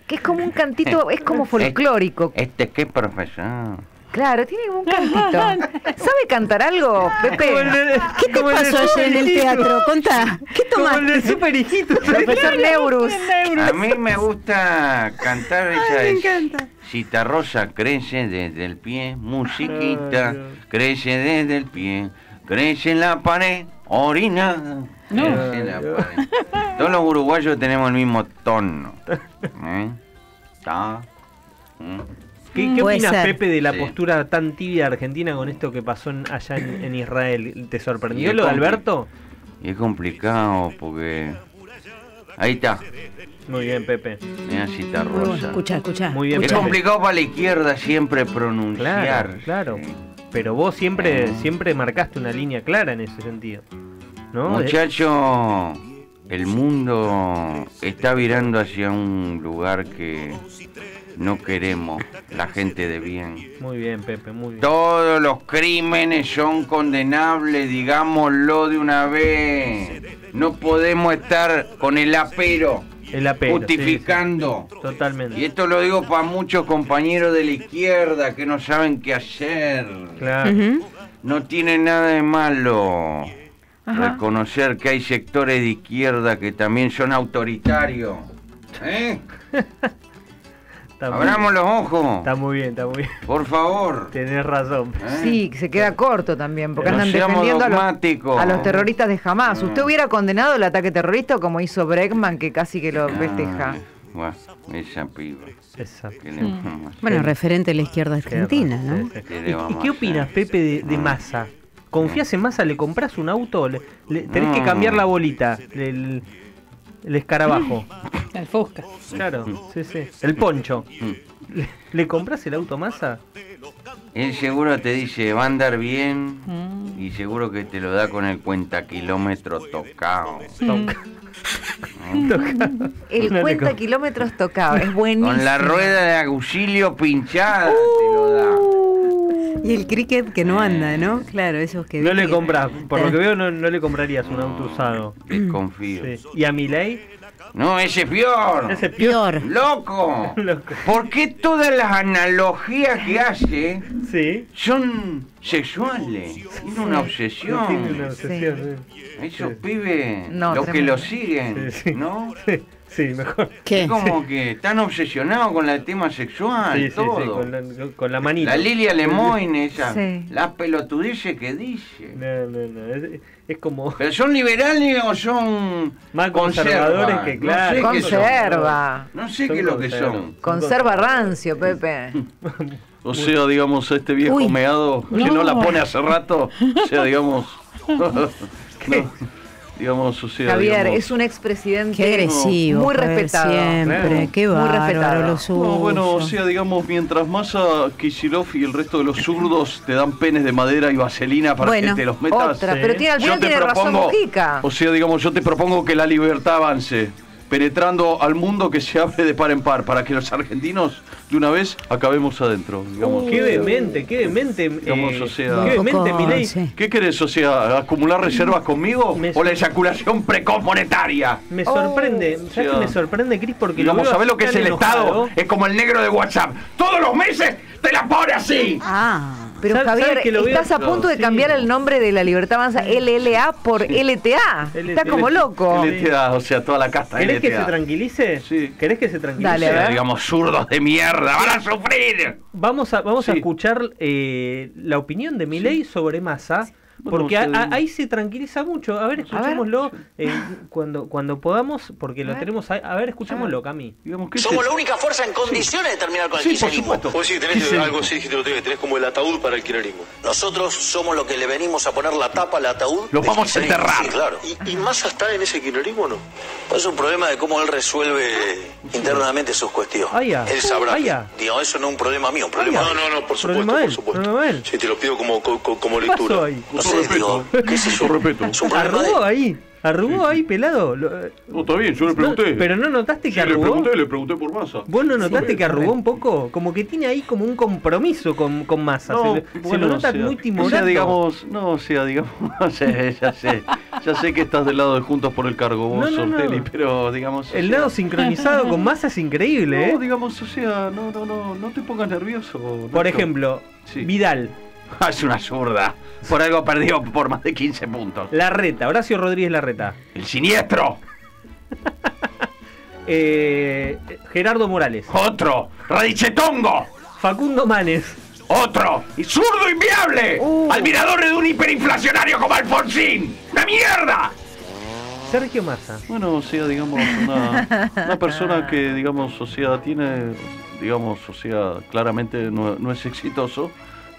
Speaker 3: Que es como un cantito, es como folclórico.
Speaker 1: Este qué profesor.
Speaker 3: Claro, tiene como un cantito. *laughs* ¿Sabe cantar algo, Pepe?
Speaker 5: El
Speaker 4: ¿Qué te pasó ayer en el teatro? Contá, ¿qué
Speaker 5: Como el
Speaker 4: tomaste?
Speaker 5: super hijito. *laughs*
Speaker 3: Profesor Neurus.
Speaker 1: A mí me gusta cantar esa
Speaker 4: me
Speaker 1: de
Speaker 4: encanta.
Speaker 1: Citarrosa crece desde el pie, musiquita,
Speaker 5: Ay,
Speaker 1: crece desde el pie, crece en la pared, orina.
Speaker 2: No.
Speaker 1: crece en la
Speaker 5: Ay,
Speaker 1: pared. Todos los uruguayos tenemos el mismo tono. ¿Eh? ¿Está? ¿Mm?
Speaker 5: ¿Qué, qué
Speaker 4: Puede
Speaker 5: opinas,
Speaker 4: ser.
Speaker 5: Pepe, de la
Speaker 1: Sí.
Speaker 5: postura tan tibia de Argentina con esto que pasó en- allá en, en Israel? ¿Te sorprendió lo de Alberto?
Speaker 1: Y es complicado porque... Ahí está,
Speaker 5: Muy bien, Pepe.
Speaker 1: mira Citarrosa.
Speaker 4: Escucha, escucha.
Speaker 5: Muy bien,
Speaker 1: Es complicado para la izquierda siempre pronunciar.
Speaker 5: Claro, claro. Pero vos siempre, siempre marcaste una línea clara en ese sentido. ¿No? De-
Speaker 1: Muchacho, el mundo está virando hacia un lugar que no queremos la gente de bien.
Speaker 5: Muy bien, Pepe, muy bien.
Speaker 1: Todos los crímenes son condenables, digámoslo de una vez. No podemos estar con el apero
Speaker 5: El apelo. sí,
Speaker 1: justificando.
Speaker 5: sí. Totalmente.
Speaker 1: Y esto lo digo para muchos compañeros de la izquierda que no saben qué hacer.
Speaker 5: Claro.
Speaker 1: No tiene nada de malo
Speaker 3: Ajá.
Speaker 1: reconocer que hay sectores de izquierda que también son autoritarios. ¿Eh? *laughs*
Speaker 5: Está
Speaker 1: Abramos los ojos.
Speaker 5: Está muy bien, está muy bien.
Speaker 1: Por favor.
Speaker 5: Tenés razón.
Speaker 1: ¿eh?
Speaker 3: Sí, se queda corto también, porque
Speaker 1: No
Speaker 3: andan defendiendo a los, a los terroristas de Hamas. ¿Usted
Speaker 1: Mm.
Speaker 3: hubiera condenado el ataque terrorista como hizo Bregman, que casi que lo festeja?
Speaker 1: Ay, guau, esa piba.
Speaker 5: Esa.
Speaker 1: ¿Qué le vamos a hacer?
Speaker 4: Bueno, referente de la izquierda argentina, ¿no?
Speaker 5: sí.
Speaker 1: ¿Qué le
Speaker 5: ¿Y- ¿Y,
Speaker 1: vamos
Speaker 5: qué
Speaker 1: a
Speaker 5: opinas? Pepe, de, de
Speaker 1: Mm.
Speaker 5: Massa? ¿Confías en Massa? ¿Le compras un auto? Le, le- tenés que
Speaker 1: No.
Speaker 5: cambiar la bolita, el, el escarabajo. *laughs*
Speaker 2: El Fusca.
Speaker 5: Claro, sí, sí. El poncho.
Speaker 1: Mm.
Speaker 5: ¿Le, le compras el auto a Massa?
Speaker 1: Él seguro te dice, va a andar bien
Speaker 2: Mm.
Speaker 1: y seguro que te lo da con el cuenta kilómetro tocado.
Speaker 5: Toca. *laughs*
Speaker 3: El
Speaker 5: No
Speaker 3: cuenta kilómetros tocado, es buenísimo.
Speaker 1: Con la rueda de auxilio pinchada te lo da.
Speaker 4: Y el cricket que no anda, ¿no? Claro, esos que...
Speaker 5: No le compras, por lo que veo no, no le comprarías un auto usado.
Speaker 1: Desconfío.
Speaker 5: Sí. ¿Y a Milei?
Speaker 1: No, ese es peor.
Speaker 5: Ese peor.
Speaker 4: Peor.
Speaker 1: ¡Loco! *laughs*
Speaker 5: Loco.
Speaker 1: ¿Por qué todas las analogías que hace
Speaker 5: Sí.
Speaker 1: son sexuales? Tiene una obsesión.
Speaker 5: Tiene una obsesión. sí.
Speaker 1: Esos
Speaker 5: Sí.
Speaker 1: pibes,
Speaker 3: No,
Speaker 1: los que lo siguen,
Speaker 5: Sí, sí.
Speaker 1: ¿no?
Speaker 5: Sí, sí, mejor.
Speaker 4: ¿Qué?
Speaker 1: Es como que están obsesionados con el tema sexual,
Speaker 5: Sí, sí,
Speaker 1: todo.
Speaker 5: sí, con la, con la manita.
Speaker 1: La Lilia Lemoyne, esa,
Speaker 3: Sí.
Speaker 1: las pelotudeces que dice.
Speaker 5: No, no, no. Es, es como.
Speaker 1: ¿Pero son liberales o son
Speaker 5: Más
Speaker 1: conserva?
Speaker 5: conservadores que, claro.
Speaker 1: No sé qué son.
Speaker 3: Conserva.
Speaker 1: No sé
Speaker 5: Son
Speaker 1: qué es lo que son.
Speaker 3: Conserva rancio, Pepe. *laughs*
Speaker 9: O sea, digamos, este viejo
Speaker 4: Uy.
Speaker 9: meado que no la pone hace rato, o sea, digamos, *laughs* *laughs* no, digamos, o sea,
Speaker 3: Javier,
Speaker 9: digamos,
Speaker 3: es un expresidente
Speaker 4: Qué agresivo.
Speaker 3: muy
Speaker 4: Javier,
Speaker 3: respetado.
Speaker 4: Siempre, qué
Speaker 3: Muy
Speaker 4: bárbaro
Speaker 3: respetado.
Speaker 4: lo
Speaker 9: no,
Speaker 4: suyo.
Speaker 9: bueno, o sea, digamos, mientras Massa, Kicillof y el resto de los zurdos te dan penes de madera y vaselina para
Speaker 4: Bueno,
Speaker 9: que te los metas,
Speaker 3: Otra,
Speaker 5: Sí.
Speaker 3: pero tiene, al
Speaker 9: yo
Speaker 3: final
Speaker 9: te
Speaker 3: tiene razón
Speaker 9: propongo,
Speaker 3: Mujica.
Speaker 9: o sea, digamos, yo te propongo que la libertad avance, penetrando al mundo que se abre de par en par, para que los argentinos de una vez acabemos adentro, digamos.
Speaker 5: Qué vehemente, qué vehemente.
Speaker 9: Digamos,
Speaker 5: eh,
Speaker 9: o sea-
Speaker 5: qué
Speaker 4: poco,
Speaker 5: Milei.
Speaker 4: sí.
Speaker 9: ¿Qué querés? O sea, acumular reservas conmigo
Speaker 5: Me-
Speaker 9: o la eyaculación precoz monetaria.
Speaker 5: Me sorprende,
Speaker 3: Oh.
Speaker 5: ¿sabes
Speaker 9: Sí,
Speaker 5: qué me sorprende, Cris? Porque
Speaker 9: Digamos,
Speaker 5: veo
Speaker 9: ¿sabés lo que es el Estado? Es como el negro de WhatsApp. Todos los meses te la pone así.
Speaker 4: Ah,
Speaker 3: Pero
Speaker 5: ¿Sabes-
Speaker 3: Javier,
Speaker 5: sabes que lo veo?
Speaker 3: estás a punto de
Speaker 5: Sí.
Speaker 3: cambiar el nombre de la libertad avanza LLA por LTA. Está como loco.
Speaker 9: LTA, o sea, toda la casta
Speaker 5: ¿Querés que se
Speaker 9: LTA.
Speaker 5: tranquilice?
Speaker 9: Sí.
Speaker 5: ¿Querés que se tranquilice?
Speaker 3: Dale, a ver.
Speaker 9: digamos, zurdos de mierda, van a sufrir.
Speaker 5: Vamos a, vamos a escuchar eh, la opinión de Milei sobre Massa,
Speaker 9: Bueno,
Speaker 5: porque
Speaker 9: usted-
Speaker 5: a- ahí se tranquiliza mucho. A ver, escuchémoslo eh, cuando, cuando podamos, porque lo tenemos ahí. A ver, escuchémoslo, Cami.
Speaker 9: Digamos, ¿qué
Speaker 10: Somos
Speaker 9: es?
Speaker 10: la única fuerza en condiciones de terminar con el
Speaker 9: Sí,
Speaker 10: kirchnerismo.
Speaker 11: Vos sí
Speaker 9: ¿Qué
Speaker 11: tenés algo así, lo que tenés como el ataúd para el kirchnerismo.
Speaker 10: Nosotros somos los que le venimos a poner la tapa al ataúd.
Speaker 9: Los
Speaker 10: del
Speaker 9: vamos a enterrar.
Speaker 10: Sí, claro.
Speaker 11: ¿Y, y Massa está en ese kirchnerismo o no?
Speaker 10: Pues es un problema de cómo él resuelve internamente sus cuestiones.
Speaker 5: Ah.
Speaker 11: Él sabrá.
Speaker 5: Ah.
Speaker 10: Digamos, eso no es un problema mío, un problema
Speaker 5: ya.
Speaker 11: No, no, no, por supuesto,
Speaker 5: Problema
Speaker 11: por
Speaker 5: él,
Speaker 11: supuesto.
Speaker 5: problema.
Speaker 11: Sí, te lo pido como, co- co- como
Speaker 5: ¿Qué
Speaker 11: lectura.
Speaker 10: No sé, digo, qué sé yo.
Speaker 9: Respeto.
Speaker 10: Es un problema de
Speaker 5: Arrugó ahí, arrugó ahí, pelado. Lo- eh,
Speaker 9: No, está bien, yo le
Speaker 5: no,
Speaker 9: pregunté.
Speaker 5: pero no notaste
Speaker 9: Sí,
Speaker 5: que
Speaker 9: le
Speaker 5: arrugó.
Speaker 9: pregunté, le pregunté por Massa.
Speaker 5: ¿Vos no notaste
Speaker 9: Sí,
Speaker 5: que arrugó un poco? Como que tiene ahí como un compromiso con, con Massa.
Speaker 9: No,
Speaker 5: se, le- se
Speaker 9: bueno,
Speaker 5: lo nota
Speaker 9: o sea,
Speaker 5: muy
Speaker 9: O
Speaker 5: timorato.
Speaker 9: sea, digamos, *laughs* no, o sea, digamos, ya sé, ya sé, ya sé que estás del lado de Juntos por el Cargo, vos,
Speaker 5: No, no, no.
Speaker 9: Ortelli, pero digamos... o
Speaker 5: El
Speaker 9: sea,
Speaker 5: lado sincronizado con *laughs* Massa es increíble,
Speaker 9: No,
Speaker 5: ¿eh?
Speaker 9: digamos, o sea, no, no, no, no te pongas nervioso.
Speaker 5: Por
Speaker 9: Nacho.
Speaker 5: ejemplo,
Speaker 9: Sí.
Speaker 5: Vidal, *laughs*
Speaker 9: es una zurda. Por algo perdió por más de 15 puntos.
Speaker 5: Larreta, Horacio Rodríguez Larreta.
Speaker 9: El siniestro. *laughs*
Speaker 5: Eh, Gerardo Morales,
Speaker 9: Otro. Radichetongo.
Speaker 5: Facundo Manes,
Speaker 9: Otro. Y zurdo inviable. Admirador de un hiperinflacionario como Alfonsín. ¡La mierda!
Speaker 5: Sergio Massa.
Speaker 9: Bueno, o sea, digamos, una, una persona que, digamos, o sea, tiene, digamos, o sea, claramente no, no es exitoso,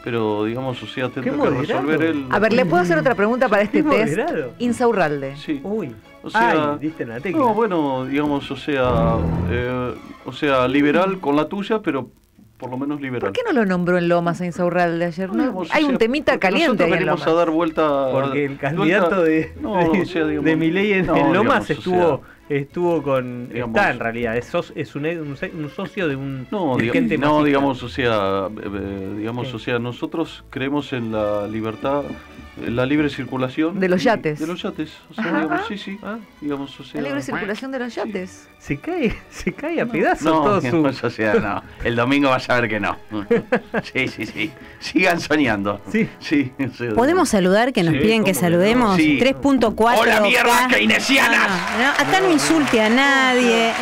Speaker 9: pero, digamos, o sea, tendrá que resolver él.
Speaker 3: A ver, ¿le puedo hacer otra pregunta para este test? Insaurralde.
Speaker 9: Sí.
Speaker 5: Uy,
Speaker 9: O sea,
Speaker 5: ay, diste en la tecla.
Speaker 9: No, bueno, digamos, o sea, eh, o sea, liberal con la tuya, pero
Speaker 6: por lo menos liberal.
Speaker 3: ¿Por qué no lo nombró en Lomas a Insaurralde ayer? No,
Speaker 6: digamos,
Speaker 3: hay
Speaker 6: o
Speaker 3: un temita caliente ahí en Lomas.
Speaker 6: a dar vuelta.
Speaker 5: Porque el
Speaker 6: vuelta-
Speaker 5: candidato de,
Speaker 6: No,
Speaker 5: de,
Speaker 6: o sea, digamos,
Speaker 5: de Milei en,
Speaker 6: no,
Speaker 5: en Lomas
Speaker 6: digamos, o
Speaker 5: estuvo
Speaker 6: sea,
Speaker 5: estuvo con
Speaker 6: digamos-
Speaker 5: está en realidad es, soc- es un, un, un socio de un
Speaker 6: No, diga- no digamos, o sea, eh, eh, digamos, o sea, nosotros creemos en la libertad, en la libre circulación.
Speaker 3: De los
Speaker 6: y-
Speaker 3: yates.
Speaker 6: De los yates, o sea,
Speaker 3: Ajá,
Speaker 6: digamos,
Speaker 3: ajá.
Speaker 6: sí, sí,
Speaker 5: Ah,
Speaker 6: digamos, o sea.
Speaker 3: La libre circulación de los yates.
Speaker 5: se cae se cae a pedazos
Speaker 1: No,
Speaker 5: todo *laughs* su
Speaker 1: digamos, o sea, no. El domingo vas a ver que no. *laughs* Sí, sí, sí. Sigan soñando.
Speaker 5: Sí.
Speaker 1: Sí. sí.
Speaker 4: ¿Podemos saludar que nos
Speaker 5: Sí,
Speaker 4: piden que
Speaker 5: no.
Speaker 4: saludemos?
Speaker 1: Sí.
Speaker 4: 3.4.
Speaker 1: ¡Hola, mierdas
Speaker 4: acá.
Speaker 1: keynesianas!
Speaker 4: No, no, acá no insulte a nadie.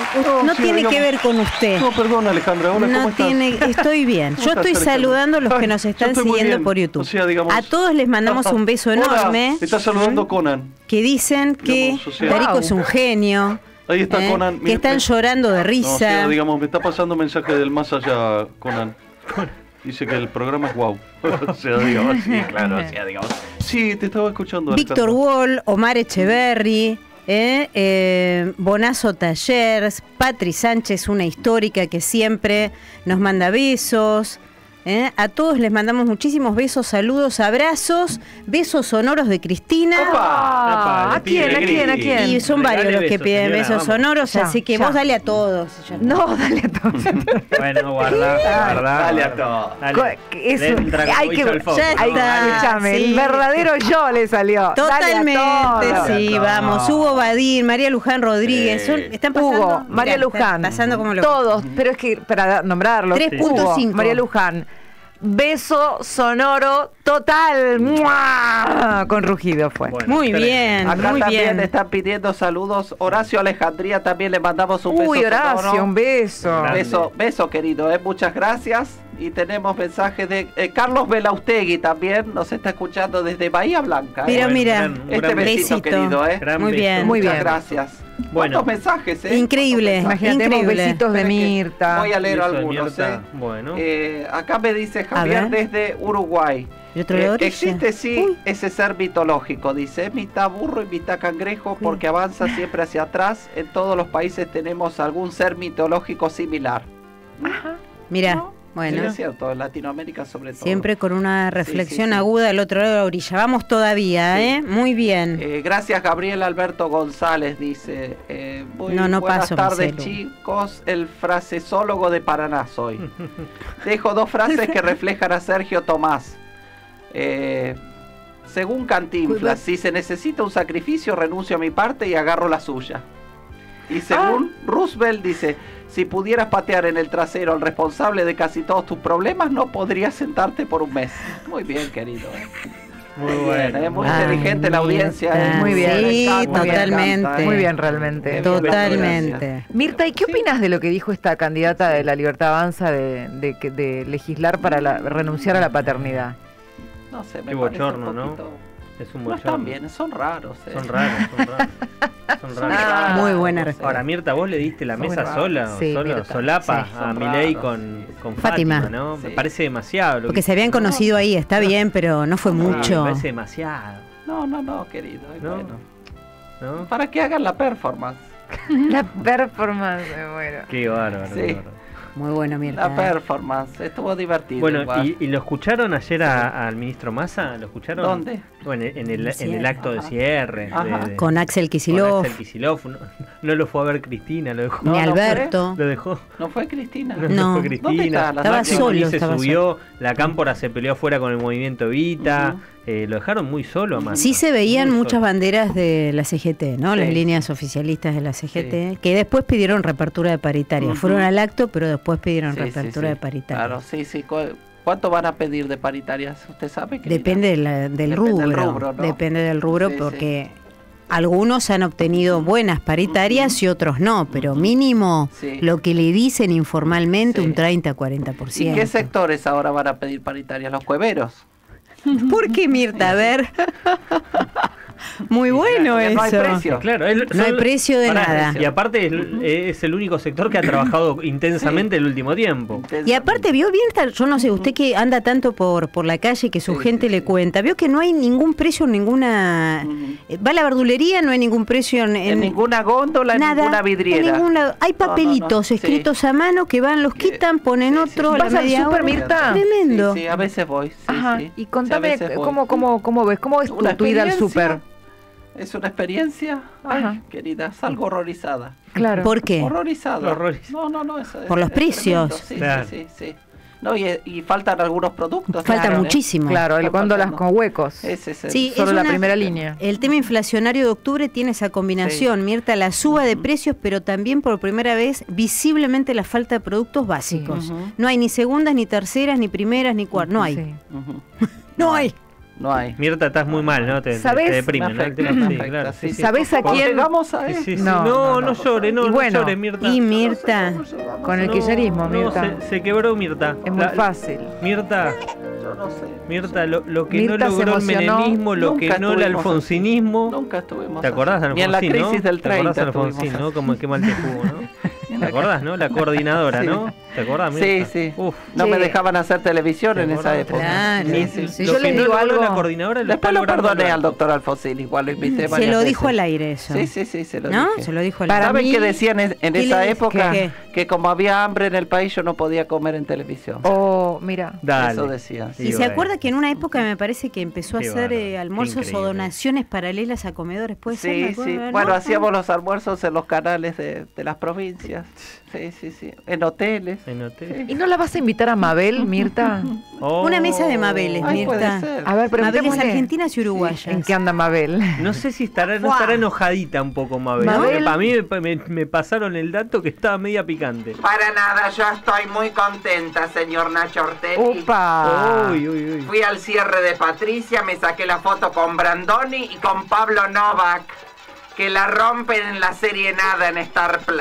Speaker 4: No
Speaker 6: sí,
Speaker 4: tiene
Speaker 6: digamos-
Speaker 4: que ver con usted.
Speaker 6: No, perdón, Alejandra, hola, ¿cómo
Speaker 4: No
Speaker 6: estás?
Speaker 4: tiene, estoy bien.
Speaker 6: ¿Cómo
Speaker 4: Yo estoy saludando a los que nos están siguiendo por YouTube.
Speaker 6: O sea, digamos-
Speaker 4: A todos les mandamos un beso
Speaker 6: Hola,
Speaker 4: enorme.
Speaker 6: Está saludando Conan.
Speaker 4: Que dicen que
Speaker 6: o sea-
Speaker 4: Tarico
Speaker 3: Wow.
Speaker 4: es un genio.
Speaker 6: Ahí está
Speaker 4: ¿eh?
Speaker 6: Conan.
Speaker 4: Que están
Speaker 6: me-
Speaker 4: llorando de
Speaker 6: No, o
Speaker 4: risa.
Speaker 6: sea, digamos, me está pasando mensaje del más allá, Conan. Dice que el programa es wow. *laughs* o sea, digamos, sí, claro, o sea, digamos. Sí, te estaba escuchando.
Speaker 4: Víctor. Wall, Omar Echeverry, eh, eh, Bonazo Tallers, Patri Sánchez, una histórica que siempre nos manda besos. Eh. A todos les mandamos muchísimos besos, saludos, abrazos, besos sonoros de Cristina.
Speaker 3: Ah,
Speaker 5: le
Speaker 3: ¿A quién? ¿A quién? ¿A quién?
Speaker 4: Y son
Speaker 5: Regale
Speaker 4: varios los que
Speaker 5: besos,
Speaker 4: piden
Speaker 5: señora,
Speaker 4: besos
Speaker 5: vamos.
Speaker 4: sonoros,
Speaker 3: Ya,
Speaker 4: así que
Speaker 3: ya.
Speaker 4: vos dale a todos.
Speaker 3: No, dale a todos. *laughs*
Speaker 5: bueno guarda guarda
Speaker 1: Dale a
Speaker 5: guarda.
Speaker 1: todo.
Speaker 5: Dale.
Speaker 3: Co- que es
Speaker 5: Le
Speaker 3: un-
Speaker 5: entra como
Speaker 3: hay que,
Speaker 5: el foco.
Speaker 4: Ya
Speaker 3: hay-
Speaker 4: está,
Speaker 3: escúchame,
Speaker 4: sí.
Speaker 3: el verdadero yo le salió. Dale a
Speaker 4: Totalmente,
Speaker 3: todos.
Speaker 4: sí, vamos. Hugo Badín, María Luján Rodríguez,
Speaker 1: Sí.
Speaker 4: son- están pasando.
Speaker 3: Hugo, María
Speaker 4: Mirá, están
Speaker 3: Luján.
Speaker 4: Pasando como lo
Speaker 3: Todos, pero es que para nombrarlos.
Speaker 4: 3.5.
Speaker 3: Hugo, María Luján. Beso sonoro total. ¡Mua! Con rugido fue.
Speaker 5: Bueno,
Speaker 4: Muy bien,
Speaker 7: Acá
Speaker 4: muy
Speaker 7: también
Speaker 4: bien.
Speaker 7: están pidiendo saludos. Horacio Alejandría también le mandamos un beso.
Speaker 3: Uy, Horacio,
Speaker 7: sonoro.
Speaker 3: un beso.
Speaker 5: Grande.
Speaker 7: Beso, beso querido, eh, muchas gracias. Y tenemos mensajes de eh, Carlos Belaustegui también, nos está escuchando desde Bahía Blanca. eh.
Speaker 4: Mira, mira,
Speaker 7: este
Speaker 5: gran
Speaker 7: besito
Speaker 4: besito.
Speaker 7: querido, ¿eh?
Speaker 4: Muy bien.
Speaker 3: Muy
Speaker 7: Muchas
Speaker 3: bien.
Speaker 7: gracias.
Speaker 5: Bueno.
Speaker 7: ¿Cuántos mensajes, eh?
Speaker 4: Increíble. Increíble.
Speaker 3: besitos de Mirta.
Speaker 7: Voy a leer algunos, eh.
Speaker 5: Bueno.
Speaker 7: Eh, acá me dice Javier desde Uruguay.
Speaker 4: ¿Y otro de
Speaker 7: Eh, existe sí
Speaker 4: Uy.
Speaker 7: ese ser mitológico, dice, es mitad burro y mitad cangrejo porque avanza siempre hacia atrás. En todos los países tenemos algún ser mitológico similar.
Speaker 4: Mira,
Speaker 7: Sí,
Speaker 4: bueno.
Speaker 7: es cierto, Latinoamérica sobre todo.
Speaker 4: Siempre con una reflexión
Speaker 7: sí, sí.
Speaker 4: aguda al otro lado de la orilla. Vamos todavía,
Speaker 7: Sí.
Speaker 4: ¿eh? Muy bien.
Speaker 7: Eh, gracias Gabriel Alberto González, dice. eh, muy
Speaker 4: No, no
Speaker 7: buenas
Speaker 4: paso,
Speaker 7: tardes chicos, el frasesólogo de Paraná soy. *laughs* Dejo dos frases que reflejan a Sergio Tomás. Eh, según Cantinflas, si se necesita un sacrificio, renuncio a mi parte y agarro la suya. Y según
Speaker 4: Ah.
Speaker 7: Roosevelt dice, si pudieras patear en el trasero al responsable de casi todos tus problemas, no podrías sentarte por un mes. Muy bien, querido. ¿eh?
Speaker 5: Muy bueno.
Speaker 7: ¿eh? Muy inteligente la audiencia. ¿eh?
Speaker 3: Muy bien.
Speaker 4: Sí,
Speaker 7: encanta,
Speaker 4: totalmente.
Speaker 7: encanta, ¿eh?
Speaker 3: Muy bien, realmente.
Speaker 4: Totalmente.
Speaker 3: Mirta, ¿y qué opinas de lo que dijo esta candidata de la Libertad Avanza de, de, que- de legislar para la- renunciar a la paternidad?
Speaker 7: No sé, me
Speaker 5: Qué
Speaker 7: parece
Speaker 5: bochorno,
Speaker 7: un
Speaker 5: ¿no? Es un
Speaker 7: No están bien, son raros. ¿eh?
Speaker 5: Son raros, *laughs* son raros. Son raros.
Speaker 4: Muy buena respuesta.
Speaker 5: Ahora, Mirta, vos le diste la
Speaker 7: Son
Speaker 5: mesa sola,
Speaker 3: Sí,
Speaker 5: solo,
Speaker 3: Mirta.
Speaker 5: solapa
Speaker 7: Sí,
Speaker 5: a Milei con, con
Speaker 4: Fátima.
Speaker 5: Fátima, ¿no? Me parece demasiado. lo
Speaker 4: Porque se habían conocido ahí, está bien, pero no fue
Speaker 5: Sí,
Speaker 4: mucho.
Speaker 5: Me parece demasiado,
Speaker 7: No, no, no, querido. bueno.
Speaker 5: ¿No?
Speaker 7: Para que hagan la performance. *laughs*
Speaker 3: La performance, me muero.
Speaker 5: Qué bárbaro.
Speaker 7: Sí.
Speaker 5: qué bárbaro.
Speaker 4: Muy bueno, Mirta.
Speaker 7: La performance. Estuvo divertido.
Speaker 5: Bueno,
Speaker 7: igual.
Speaker 5: ¿y, y lo escucharon ayer a- al ministro Massa? ¿Lo escucharon?
Speaker 7: ¿Dónde?
Speaker 5: Bueno, en el, en el acto de cierre. de-
Speaker 7: Ajá.
Speaker 5: de-
Speaker 4: Con Axel
Speaker 5: con
Speaker 4: Kicillof,
Speaker 5: Axel Kicillof. No, no lo fue a ver Cristina, lo dejó.
Speaker 7: No,
Speaker 4: ni
Speaker 7: no fue.
Speaker 4: Alberto.
Speaker 5: Lo dejó.
Speaker 7: ¿No fue Cristina?
Speaker 5: No,
Speaker 4: Estaba solo,
Speaker 5: se
Speaker 4: estaba
Speaker 5: subió, la cámpora se peleó afuera con el movimiento Evita,
Speaker 7: Ujú.
Speaker 5: eh, lo dejaron muy solo a Massa.
Speaker 4: Sí se veían
Speaker 5: Muy
Speaker 4: muchas
Speaker 5: solo.
Speaker 4: banderas de la CGT, ¿no?
Speaker 7: Sí.
Speaker 4: Las líneas oficialistas de la CGT, que después pidieron reapertura de paritaria. Fueron al acto, pero después pidieron
Speaker 7: Sí, sí,
Speaker 4: reapertura
Speaker 7: sí.
Speaker 4: de paritaria.
Speaker 7: Claro, sí, sí. ¿Cu- ¿Cuánto van a pedir de paritarias? ¿Usted sabe? querida?
Speaker 4: Depende de la- del
Speaker 7: Depende
Speaker 4: rubro.
Speaker 7: del rubro, ¿no?
Speaker 4: Depende del rubro
Speaker 7: Sí, sí.
Speaker 4: porque algunos han obtenido buenas paritarias y otros no, pero mínimo
Speaker 7: Sí.
Speaker 4: lo que le dicen informalmente un
Speaker 7: ¿Y
Speaker 4: 30-40%.
Speaker 7: qué sectores ahora van a pedir paritarias? ¿Los cueveros?
Speaker 4: ¿Por qué, Mirta? A ver. *laughs* Muy bueno eso.
Speaker 7: no hay precio.
Speaker 5: Claro, es-
Speaker 4: No hay precio de nada.
Speaker 5: Y aparte es, es el único sector que ha trabajado intensamente el último tiempo.
Speaker 4: Y aparte, vio bien, yo no sé, usted que anda tanto por, por la calle que su gente le cuenta, vio que no hay ningún precio en ninguna... Va a la verdulería, no hay ningún precio en...
Speaker 7: En ninguna góndola, en ninguna vidriera.
Speaker 4: en ningún lado. Hay
Speaker 7: No, no, no,
Speaker 4: papelitos
Speaker 7: sí.
Speaker 4: escritos a mano que van, los quitan, ponen otro,
Speaker 3: ¿Vas al
Speaker 4: hora.
Speaker 3: Mirta?
Speaker 4: Tremendo.
Speaker 7: Sí, sí, a veces voy. sí,
Speaker 3: Ajá.
Speaker 7: sí.
Speaker 3: Y contame cómo, cómo, cómo ves, cómo es tu, tu ida al
Speaker 7: experiencia. Es una experiencia, ay, querida, salgo horrorizada.
Speaker 3: Claro.
Speaker 4: ¿Por qué?
Speaker 7: Horrorizada.
Speaker 5: Horrorizada.
Speaker 7: No, no, no. Es,
Speaker 4: Por los precios.
Speaker 7: Sí,
Speaker 5: Claro.
Speaker 7: sí, sí, sí. No, y, y faltan algunos productos.
Speaker 4: Falta
Speaker 7: claro, ¿eh?
Speaker 4: muchísimo.
Speaker 3: Claro, el góndolas con huecos.
Speaker 7: Ese es el-
Speaker 4: Sí,
Speaker 3: Solo
Speaker 4: es
Speaker 3: la
Speaker 4: una-
Speaker 3: primera línea.
Speaker 4: El tema inflacionario de octubre tiene esa combinación, Mirta, la suba de precios, pero también por primera vez visiblemente la falta de productos básicos. No hay ni segundas, ni terceras, ni primeras, ni cuartas. No hay.
Speaker 3: Sí.
Speaker 7: Ujú. *laughs*
Speaker 4: No hay.
Speaker 7: No hay.
Speaker 5: Mirta, estás muy mal, ¿no? Te,
Speaker 3: ¿Sabés?
Speaker 5: te deprime,
Speaker 7: Me
Speaker 5: ¿no?
Speaker 7: Afecta,
Speaker 5: sí, claro,
Speaker 7: sí,
Speaker 5: sí,
Speaker 7: sí.
Speaker 3: ¿Sabés a
Speaker 7: ¿Por
Speaker 3: quién?
Speaker 7: llegamos a
Speaker 5: Sí,
Speaker 7: eso?
Speaker 5: sí, sí.
Speaker 3: No,
Speaker 5: No, no,
Speaker 7: no,
Speaker 5: llore, no,
Speaker 3: Y
Speaker 5: no
Speaker 3: bueno,
Speaker 5: llore, Mirta.
Speaker 4: Y Mirta.
Speaker 3: Con el
Speaker 5: No,
Speaker 3: kirchnerismo,
Speaker 5: no,
Speaker 3: Mirta.
Speaker 5: se, se quebró Mirta.
Speaker 3: Es muy
Speaker 5: La-
Speaker 3: fácil.
Speaker 5: Mirta,
Speaker 7: Yo no sé.
Speaker 5: Mirta, lo, lo que
Speaker 3: Mirta
Speaker 5: no logró el menemismo, lo que no el alfonsinismo.
Speaker 7: Nunca estuvimos
Speaker 5: ¿Te acordás de
Speaker 7: así. Ni en la
Speaker 5: Alfonsín,
Speaker 7: crisis
Speaker 5: no?
Speaker 7: del
Speaker 5: ¿Te acordás
Speaker 7: 30
Speaker 5: de Alfonsín, no? Como, qué mal te jugó, ¿no? *laughs* ¿Te acordás, no? La *laughs* coordinadora,
Speaker 7: Sí.
Speaker 5: ¿no? ¿Te acordás,
Speaker 7: Sí,
Speaker 5: Mirta?
Speaker 7: sí.
Speaker 5: Uf.
Speaker 7: No
Speaker 3: Sí.
Speaker 7: me dejaban hacer televisión
Speaker 5: ¿Te
Speaker 7: en esa época.
Speaker 4: Claro.
Speaker 7: Sí,
Speaker 4: Sí,
Speaker 7: sí.
Speaker 4: sí.
Speaker 5: Lo
Speaker 3: Yo
Speaker 5: que no
Speaker 3: digo algo.
Speaker 5: la coordinadora lo
Speaker 7: Después lo perdoné al doctor Alfonsín, igual lo invité
Speaker 4: Se lo
Speaker 7: veces.
Speaker 4: dijo al aire eso.
Speaker 7: Sí, sí, sí, se lo
Speaker 4: ¿No?
Speaker 7: dije.
Speaker 4: Se lo dijo al
Speaker 3: Para
Speaker 4: aire.
Speaker 7: ¿Saben
Speaker 3: mí-
Speaker 7: qué decían en, en
Speaker 4: ¿Qué
Speaker 7: esa
Speaker 4: le-
Speaker 7: época?
Speaker 4: qué?
Speaker 7: Que como había hambre en el país yo no podía comer en televisión.
Speaker 3: O, mira,
Speaker 5: Dale.
Speaker 7: Eso decían.
Speaker 5: Sí,
Speaker 4: Y se acuerda que en una época me parece que empezó a hacer eh, almuerzos o donaciones paralelas a comedores, ¿puede ser?
Speaker 7: Sí, sí.
Speaker 4: ¿no?
Speaker 7: Bueno, hacíamos los almuerzos en los canales de, de las provincias. Sí, sí, sí. En hoteles.
Speaker 3: ¿Y no la vas a invitar a Mabel, Mirta?
Speaker 5: Oh.
Speaker 4: Una mesa de Mabeles,
Speaker 7: Ay, puede
Speaker 4: Mirta.
Speaker 7: ser.
Speaker 3: A ver,
Speaker 4: Mabeles
Speaker 3: preguntémosle.
Speaker 4: argentinas y uruguayas.
Speaker 3: ¿En qué anda Mabel?
Speaker 5: No sé si estará, no estará enojadita un poco Mabel.
Speaker 3: Mabel.
Speaker 5: Para mí me, me- me pasaron el dato que estaba media picante.
Speaker 12: Para nada, yo estoy muy contenta, señor Nacho Ortelli.
Speaker 3: ¡Upa!
Speaker 5: Uy, uy, uy.
Speaker 12: Fui al cierre de Patricia, me saqué la foto con Brandoni y con Pablo Novak, que la rompen en la serie Nada en Star Plus.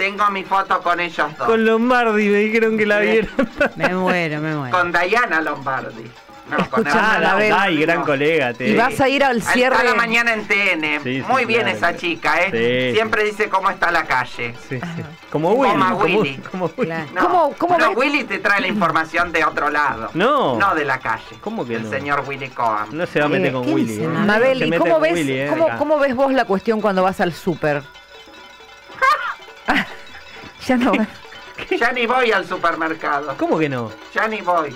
Speaker 12: Tengo mi foto con ellos dos.
Speaker 5: Con Lombardi me dijeron que la vieron.
Speaker 4: Me muero, me muero.
Speaker 12: Con Diana Lombardi. No, Ana
Speaker 5: Ah,
Speaker 3: Mabel.
Speaker 5: ay, gran colega. Te
Speaker 3: Y vas a ir al
Speaker 12: Está
Speaker 3: cierre.
Speaker 12: la mañana en TN.
Speaker 5: Sí, sí,
Speaker 12: Muy bien
Speaker 5: claro,
Speaker 12: esa chica, ¿eh?
Speaker 5: Sí,
Speaker 12: Siempre dice cómo está la calle.
Speaker 5: Sí, sí. Como Willy.
Speaker 12: Como
Speaker 5: Como,
Speaker 12: Willy.
Speaker 5: como Willy.
Speaker 12: No,
Speaker 3: ¿Cómo- cómo
Speaker 12: no,
Speaker 3: ves?
Speaker 12: Willy te trae la información de otro lado.
Speaker 5: No.
Speaker 12: No de la calle.
Speaker 5: ¿Cómo que
Speaker 12: El
Speaker 5: no?
Speaker 12: señor Willy Cohen.
Speaker 5: No se va a meter
Speaker 3: Eh,
Speaker 5: con
Speaker 4: ¿qué
Speaker 5: Willy.
Speaker 4: dice
Speaker 5: ¿eh?
Speaker 4: Mabel?
Speaker 3: ¿y cómo ves,
Speaker 5: Willy, ¿eh?
Speaker 3: cómo ves vos la cuestión cuando vas al súper? *laughs* ya no. *laughs*
Speaker 12: Ya ni voy al supermercado.
Speaker 5: ¿Cómo que no?
Speaker 12: Ya ni voy.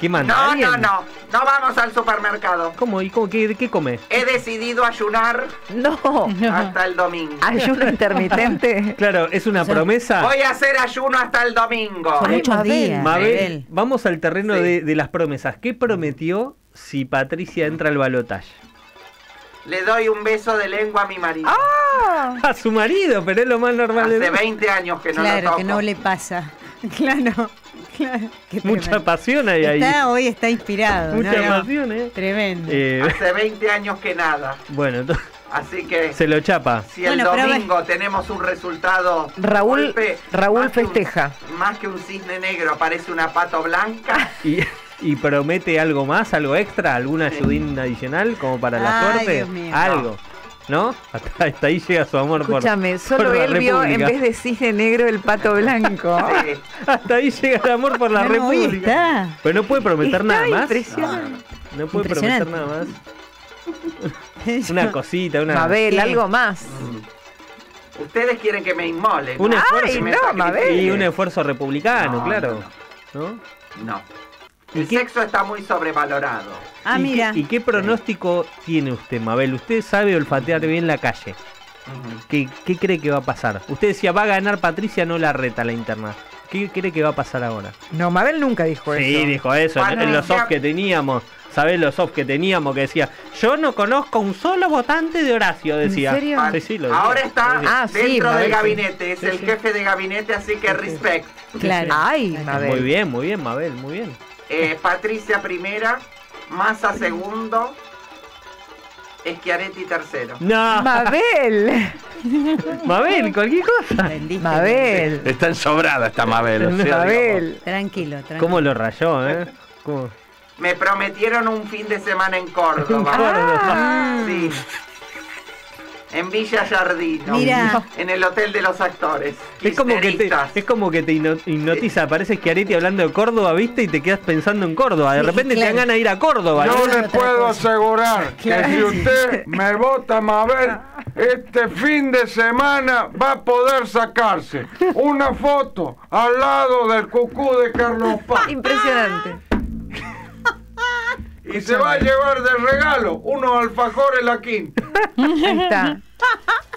Speaker 5: ¿Qué manda?
Speaker 12: No,
Speaker 5: ¿Alguien?
Speaker 12: no, no. No vamos al supermercado.
Speaker 5: ¿Cómo? ¿Y cómo? ¿Qué, qué come?
Speaker 12: He decidido ayunar
Speaker 3: No.
Speaker 12: hasta el domingo.
Speaker 3: Ayuno *laughs* intermitente.
Speaker 5: Claro, es una
Speaker 4: O sea,
Speaker 5: promesa.
Speaker 12: Voy a hacer ayuno hasta el domingo.
Speaker 4: Son muchos
Speaker 3: Mabel.
Speaker 4: días.
Speaker 5: Mabel,
Speaker 4: Mabel.
Speaker 5: vamos al terreno
Speaker 12: Sí.
Speaker 5: de, de las promesas. ¿Qué prometió si Patricia entra al balotaje?
Speaker 12: Le doy un beso de lengua a mi marido.
Speaker 3: Ah,
Speaker 5: A su marido, pero es lo más normal
Speaker 12: Hace
Speaker 5: mundo.
Speaker 12: 20 años que no lo
Speaker 4: Claro,
Speaker 12: toco.
Speaker 4: que no le pasa. *laughs* Claro, claro.
Speaker 5: Mucha
Speaker 4: tremendo.
Speaker 5: pasión hay ahí.
Speaker 4: Está, hoy está inspirado.
Speaker 5: Mucha pasión, ¿eh?
Speaker 4: Tremendo.
Speaker 5: Eh,
Speaker 12: Hace 20 años que nada.
Speaker 5: bueno, entonces,
Speaker 12: Así que
Speaker 5: se lo chapa.
Speaker 12: si el
Speaker 4: Bueno, pero
Speaker 12: domingo tenemos un resultado.
Speaker 3: Raúl-
Speaker 12: golpe,
Speaker 3: Raúl
Speaker 12: más que un-
Speaker 3: festeja.
Speaker 12: más que un cisne negro, aparece una pato blanca.
Speaker 5: Y, *laughs* y promete algo más, algo extra, alguna ayudín adicional como para la
Speaker 4: Ay,
Speaker 5: suerte.
Speaker 4: Dios mío.
Speaker 5: Algo. ¿No? Hasta, hasta ahí llega su amor por.
Speaker 3: escúchame, solo
Speaker 5: por la
Speaker 3: él vio en vez de cisne negro el pato blanco. *laughs*
Speaker 12: Sí.
Speaker 5: Hasta ahí llega el amor por la
Speaker 4: No,
Speaker 5: República.
Speaker 4: está.
Speaker 5: Pero no puede prometer
Speaker 3: Está
Speaker 5: nada más. No puede prometer nada más. *laughs* Una cosita, una.
Speaker 3: Mabel,
Speaker 4: Sí.
Speaker 3: algo más.
Speaker 12: Ustedes quieren que me inmolen.
Speaker 5: Un
Speaker 12: ¿no?
Speaker 5: esfuerzo.
Speaker 3: No. Mabel.
Speaker 5: Y un esfuerzo republicano,
Speaker 12: No,
Speaker 5: claro. ¿No?
Speaker 12: No.
Speaker 5: ¿Y
Speaker 12: El
Speaker 5: qué-
Speaker 12: sexo está muy sobrevalorado.
Speaker 4: Ah,
Speaker 5: ¿Y
Speaker 4: mira.
Speaker 5: Qué, ¿Y qué pronóstico tiene usted, Mabel? Usted sabe olfatear bien la calle. ¿Qué, ¿Qué cree que va a pasar? Usted decía, va a ganar Patricia, no la reta la interna. ¿Qué cree que va a pasar ahora?
Speaker 3: No, Mabel nunca dijo
Speaker 5: Sí,
Speaker 3: eso.
Speaker 5: dijo eso. En, en los off que teníamos, ¿sabés los off que teníamos? Que decía, yo no conozco un solo votante de Horacio, decía.
Speaker 3: serio?
Speaker 5: Sí, sí, lo decía.
Speaker 12: Ahora está.
Speaker 3: Ah, sí,
Speaker 12: dentro
Speaker 3: Mabel,
Speaker 12: del
Speaker 3: sí.
Speaker 12: gabinete, es
Speaker 5: Sí,
Speaker 12: el
Speaker 5: sí.
Speaker 12: jefe de gabinete, así que respect.
Speaker 4: Claro.
Speaker 3: Ay, Mabel.
Speaker 5: Muy bien, muy bien, Mabel, muy bien.
Speaker 12: Eh, Patricia primera, Massa segundo, Schiaretti tercero.
Speaker 5: No,
Speaker 3: Mabel. *laughs*
Speaker 5: Mabel, cualquier cosa.
Speaker 4: Vendiste.
Speaker 3: Mabel.
Speaker 1: Está ensobrada esta Mabel. o sea,
Speaker 3: Mabel.
Speaker 4: Tranquilo, tranquilo.
Speaker 5: ¿Cómo lo rayó, eh? ¿Cómo?
Speaker 12: Me prometieron un fin de semana en Córdoba.
Speaker 3: Ah.
Speaker 12: Sí. En Villa Jardino.
Speaker 4: Mira.
Speaker 12: En el Hotel de los Actores.
Speaker 5: Es como que te, es como que te hipno- hipnotiza, Schiaretti hablando de Córdoba, ¿viste? Y te quedas pensando en Córdoba. De
Speaker 4: Sí,
Speaker 5: repente te dan ganas de ir a Córdoba.
Speaker 13: Yo
Speaker 5: ¿no?
Speaker 13: le puedo asegurar *laughs* que si usted me vota Mabel, este fin de semana va a poder sacarse una foto al lado del cucú de Carlos Paz.
Speaker 3: Impresionante.
Speaker 13: Y se va a llevar de regalo unos alfajores la quinta. *laughs*
Speaker 3: Ahí está.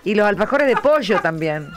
Speaker 3: Y los alfajores de pollo también.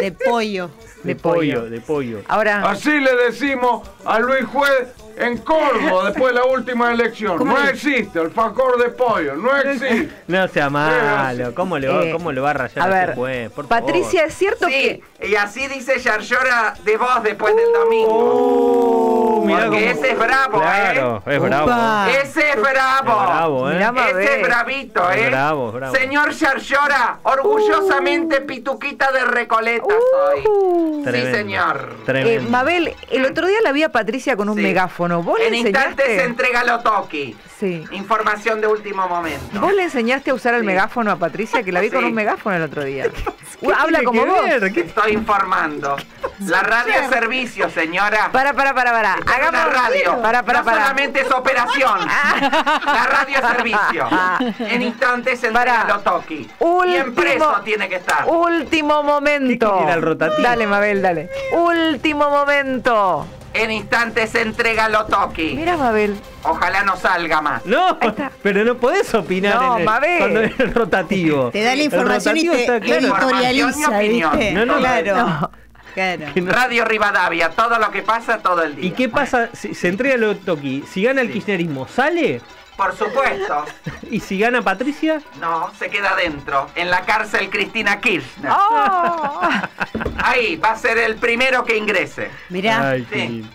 Speaker 4: De pollo.
Speaker 5: De pollo, de pollo.
Speaker 3: Ahora,
Speaker 13: Así le decimos a Luis Juez en Córdoba después de la última elección.
Speaker 4: ¿Cómo
Speaker 13: No existe alfajor de pollo, no *laughs* existe.
Speaker 5: No sea malo. ¿Cómo le va,
Speaker 3: Eh,
Speaker 5: cómo le va a rayar
Speaker 3: a
Speaker 5: a
Speaker 3: ver,
Speaker 5: este juez? Por
Speaker 3: Patricia, ¿es cierto
Speaker 12: Sí,
Speaker 3: que
Speaker 12: y así dice Yarlora de vos después del domingo.
Speaker 5: favor. Uh, mirá
Speaker 12: Porque
Speaker 5: cómo-
Speaker 12: ese es bravo,
Speaker 5: Claro,
Speaker 12: ¿eh?
Speaker 5: es bravo.
Speaker 12: Ese es bravo.
Speaker 5: Es bravo, ¿eh?
Speaker 12: Ese es bravito,
Speaker 5: Es
Speaker 12: ¿eh?
Speaker 5: bravo, es bravo.
Speaker 12: Señor Yarlora, orgullosamente pituquita de Recoleta soy.
Speaker 3: Uh,
Speaker 12: Sí,
Speaker 5: Tremendo.
Speaker 12: señor.
Speaker 3: eh,
Speaker 5: Tremendo.
Speaker 3: Mabel, el otro día la vi a Patricia con un
Speaker 12: Sí.
Speaker 3: megáfono. ¿Vos
Speaker 12: En
Speaker 3: le
Speaker 12: instantes se
Speaker 3: enseñaste?
Speaker 12: entrega lo toki.
Speaker 3: Sí.
Speaker 12: Información de último momento.
Speaker 3: ¿Vos le enseñaste a usar el
Speaker 12: Sí.
Speaker 3: megáfono a Patricia? Que la vi con un megáfono el otro día. *laughs* Habla como vos.
Speaker 5: ver?
Speaker 12: Te estoy informando. La radio es servicio, señora.
Speaker 3: Para, para, para, para. Hagamos
Speaker 12: una radio.
Speaker 3: Para, para,
Speaker 12: no
Speaker 3: para.
Speaker 12: solamente es operación. *laughs* La radio es servicio. En instantes se entrega
Speaker 3: Para.
Speaker 12: lo toki.
Speaker 3: Último-
Speaker 12: Bien preso tiene que estar.
Speaker 3: Último momento.
Speaker 5: ¿Qué quiere ir al rotativo?
Speaker 3: Dale, Mabel, dale. Último momento.
Speaker 12: En instantes se entrega lo toki.
Speaker 3: Mira, Mabel.
Speaker 12: Ojalá no salga más.
Speaker 5: No, pero no podés opinar
Speaker 3: No,
Speaker 5: en el-
Speaker 3: Mabel.
Speaker 5: cuando es el rotativo.
Speaker 4: Te da la
Speaker 5: El
Speaker 4: información y
Speaker 5: rotativo
Speaker 4: te
Speaker 5: está claro.
Speaker 4: editorializa,
Speaker 12: Información y opinión.
Speaker 4: ¿viste?
Speaker 5: No, no,
Speaker 4: claro.
Speaker 3: no.
Speaker 4: Claro.
Speaker 12: Radio Rivadavia, todo lo que pasa todo el día.
Speaker 5: ¿Y qué pasa si se entrega lo Toki? Si gana el kirchnerismo, ¿sale?
Speaker 12: Por supuesto. *laughs*
Speaker 5: ¿Y si gana Patricia?
Speaker 12: No, se queda adentro. En la cárcel Cristina Kirchner.
Speaker 3: Oh.
Speaker 12: Ahí va a ser el primero que ingrese.
Speaker 4: Mirá,
Speaker 5: Ay, qué
Speaker 12: Sí.
Speaker 5: lindo.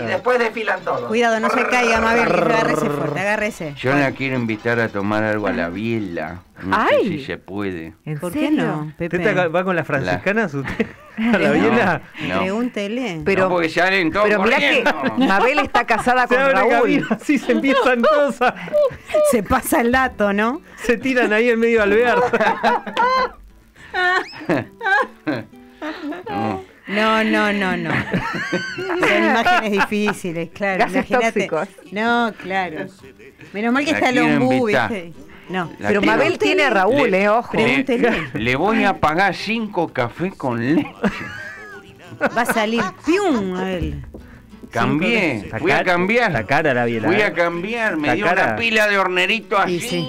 Speaker 12: Y después desfilan todos.
Speaker 4: cuidado, no se caiga, Mabel, agárrese fuerte, agárrese.
Speaker 1: Yo la quiero invitar a tomar algo a la biela. No
Speaker 3: Ay.
Speaker 1: sé si se puede.
Speaker 3: ¿En
Speaker 4: ¿Por qué no, Pepe?
Speaker 5: ¿Usted va con las franciscanas usted? *laughs* ¿A la biela?
Speaker 1: No.
Speaker 4: Pregúntele.
Speaker 3: Pero,
Speaker 1: no, porque salen todos
Speaker 3: pero mirá que. Mabel está casada *laughs*
Speaker 5: Se
Speaker 3: con
Speaker 5: abre
Speaker 3: Raúl.
Speaker 5: camino, así se empiezan todos a... *laughs*
Speaker 4: Se pasa el dato, ¿no?
Speaker 5: Se tiran ahí en medio alvear.
Speaker 1: No.
Speaker 4: No, no, no, no. *laughs* Son imágenes difíciles, claro.
Speaker 3: Gases
Speaker 4: imagínate.
Speaker 3: tóxicos.
Speaker 4: No, claro. Menos mal que
Speaker 1: La
Speaker 4: está el
Speaker 1: quiero invitar.
Speaker 4: ¿viste? No.
Speaker 1: La
Speaker 3: Pero
Speaker 1: quiero-
Speaker 3: Mabel tiene a Raúl,
Speaker 1: Le-
Speaker 3: eh, ojo.
Speaker 4: Pregúntele. *laughs*
Speaker 1: Le, voy a pagar cinco cafés con leche.
Speaker 4: Va a salir pium, Mabel.
Speaker 1: Cambié,
Speaker 5: Está
Speaker 1: fui a cambiar.
Speaker 5: Está cara la biela.
Speaker 1: Fui
Speaker 5: ¿eh?
Speaker 1: a cambiar, me dio
Speaker 5: cara.
Speaker 1: una pila de hornerito así.
Speaker 4: Sí,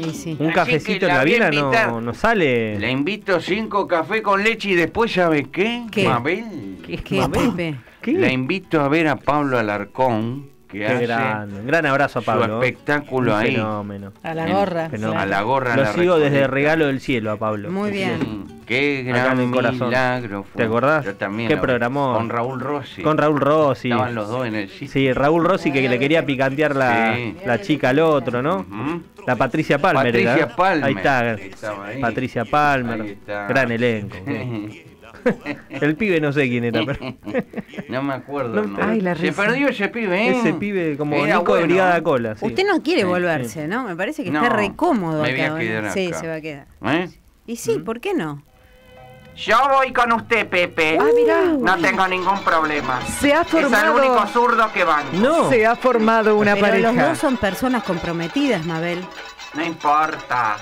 Speaker 4: y sí.
Speaker 5: Un
Speaker 1: Así
Speaker 5: cafecito en
Speaker 1: la
Speaker 5: la
Speaker 1: voy a
Speaker 5: biela
Speaker 1: invitar.
Speaker 5: no, no sale.
Speaker 1: Le invito cinco cafés con leche y después, ¿sabe qué?
Speaker 4: ¿Qué?
Speaker 1: Mabel.
Speaker 4: ¿Qué, Pepe?
Speaker 5: ¿Qué?
Speaker 1: La invito a ver a Pablo Alarcón, que
Speaker 5: Qué
Speaker 1: hace
Speaker 5: grande. Un gran abrazo a
Speaker 1: su
Speaker 5: Pablo. ¿eh?
Speaker 1: espectáculo
Speaker 5: Un
Speaker 1: ahí.
Speaker 5: Fenómeno.
Speaker 2: A la
Speaker 1: En-
Speaker 2: gorra.
Speaker 5: Fenómeno.
Speaker 1: A la gorra.
Speaker 5: Lo
Speaker 1: la
Speaker 5: sigo desde. Regalo del Cielo a Pablo.
Speaker 4: Muy bien.
Speaker 1: Mm, Qué
Speaker 5: Acá
Speaker 1: gran
Speaker 5: en el corazón.
Speaker 1: milagro fue.
Speaker 5: ¿Te acordás?
Speaker 1: Yo también.
Speaker 5: Qué programón.
Speaker 1: Con Raúl Rossi.
Speaker 5: Con Raúl Rossi.
Speaker 1: Estaban los dos en el sitio.
Speaker 5: Sí, Raúl Rossi que le quería picantear la,
Speaker 1: Sí.
Speaker 5: la chica al otro, ¿no? La Patricia Palmer.
Speaker 1: Patricia
Speaker 5: era, ¿no?
Speaker 1: Palmer.
Speaker 5: Ahí está.
Speaker 1: Ahí.
Speaker 5: Patricia Palmer.
Speaker 1: Ahí está.
Speaker 5: Gran elenco. *laughs* El pibe no sé quién era, pero *laughs*
Speaker 1: no me acuerdo.
Speaker 5: No,
Speaker 1: no.
Speaker 3: Ay, la
Speaker 1: Se perdió ese pibe, ¿eh?
Speaker 5: ese pibe como
Speaker 1: Era
Speaker 5: Nico de. Brigada Cola. sí.
Speaker 4: Usted no quiere
Speaker 1: Sí,
Speaker 4: volverse, ¿no? Me parece que
Speaker 1: No,
Speaker 4: está re cómodo
Speaker 1: me voy
Speaker 4: acá.
Speaker 1: a
Speaker 4: ¿no?
Speaker 1: quedar
Speaker 4: Sí,
Speaker 1: acá.
Speaker 4: se va a quedar.
Speaker 1: ¿Eh?
Speaker 4: Y sí, ¿por qué no?
Speaker 12: Yo voy con usted, Pepe.
Speaker 3: Ah, mirá.
Speaker 12: No tengo ningún problema.
Speaker 3: Se ha
Speaker 12: Es el único
Speaker 3: formado,
Speaker 12: zurdo que van.
Speaker 5: No.
Speaker 3: se ha formado una
Speaker 4: Pero los
Speaker 3: pareja.
Speaker 4: dos son personas comprometidas, Mabel.
Speaker 12: No importa.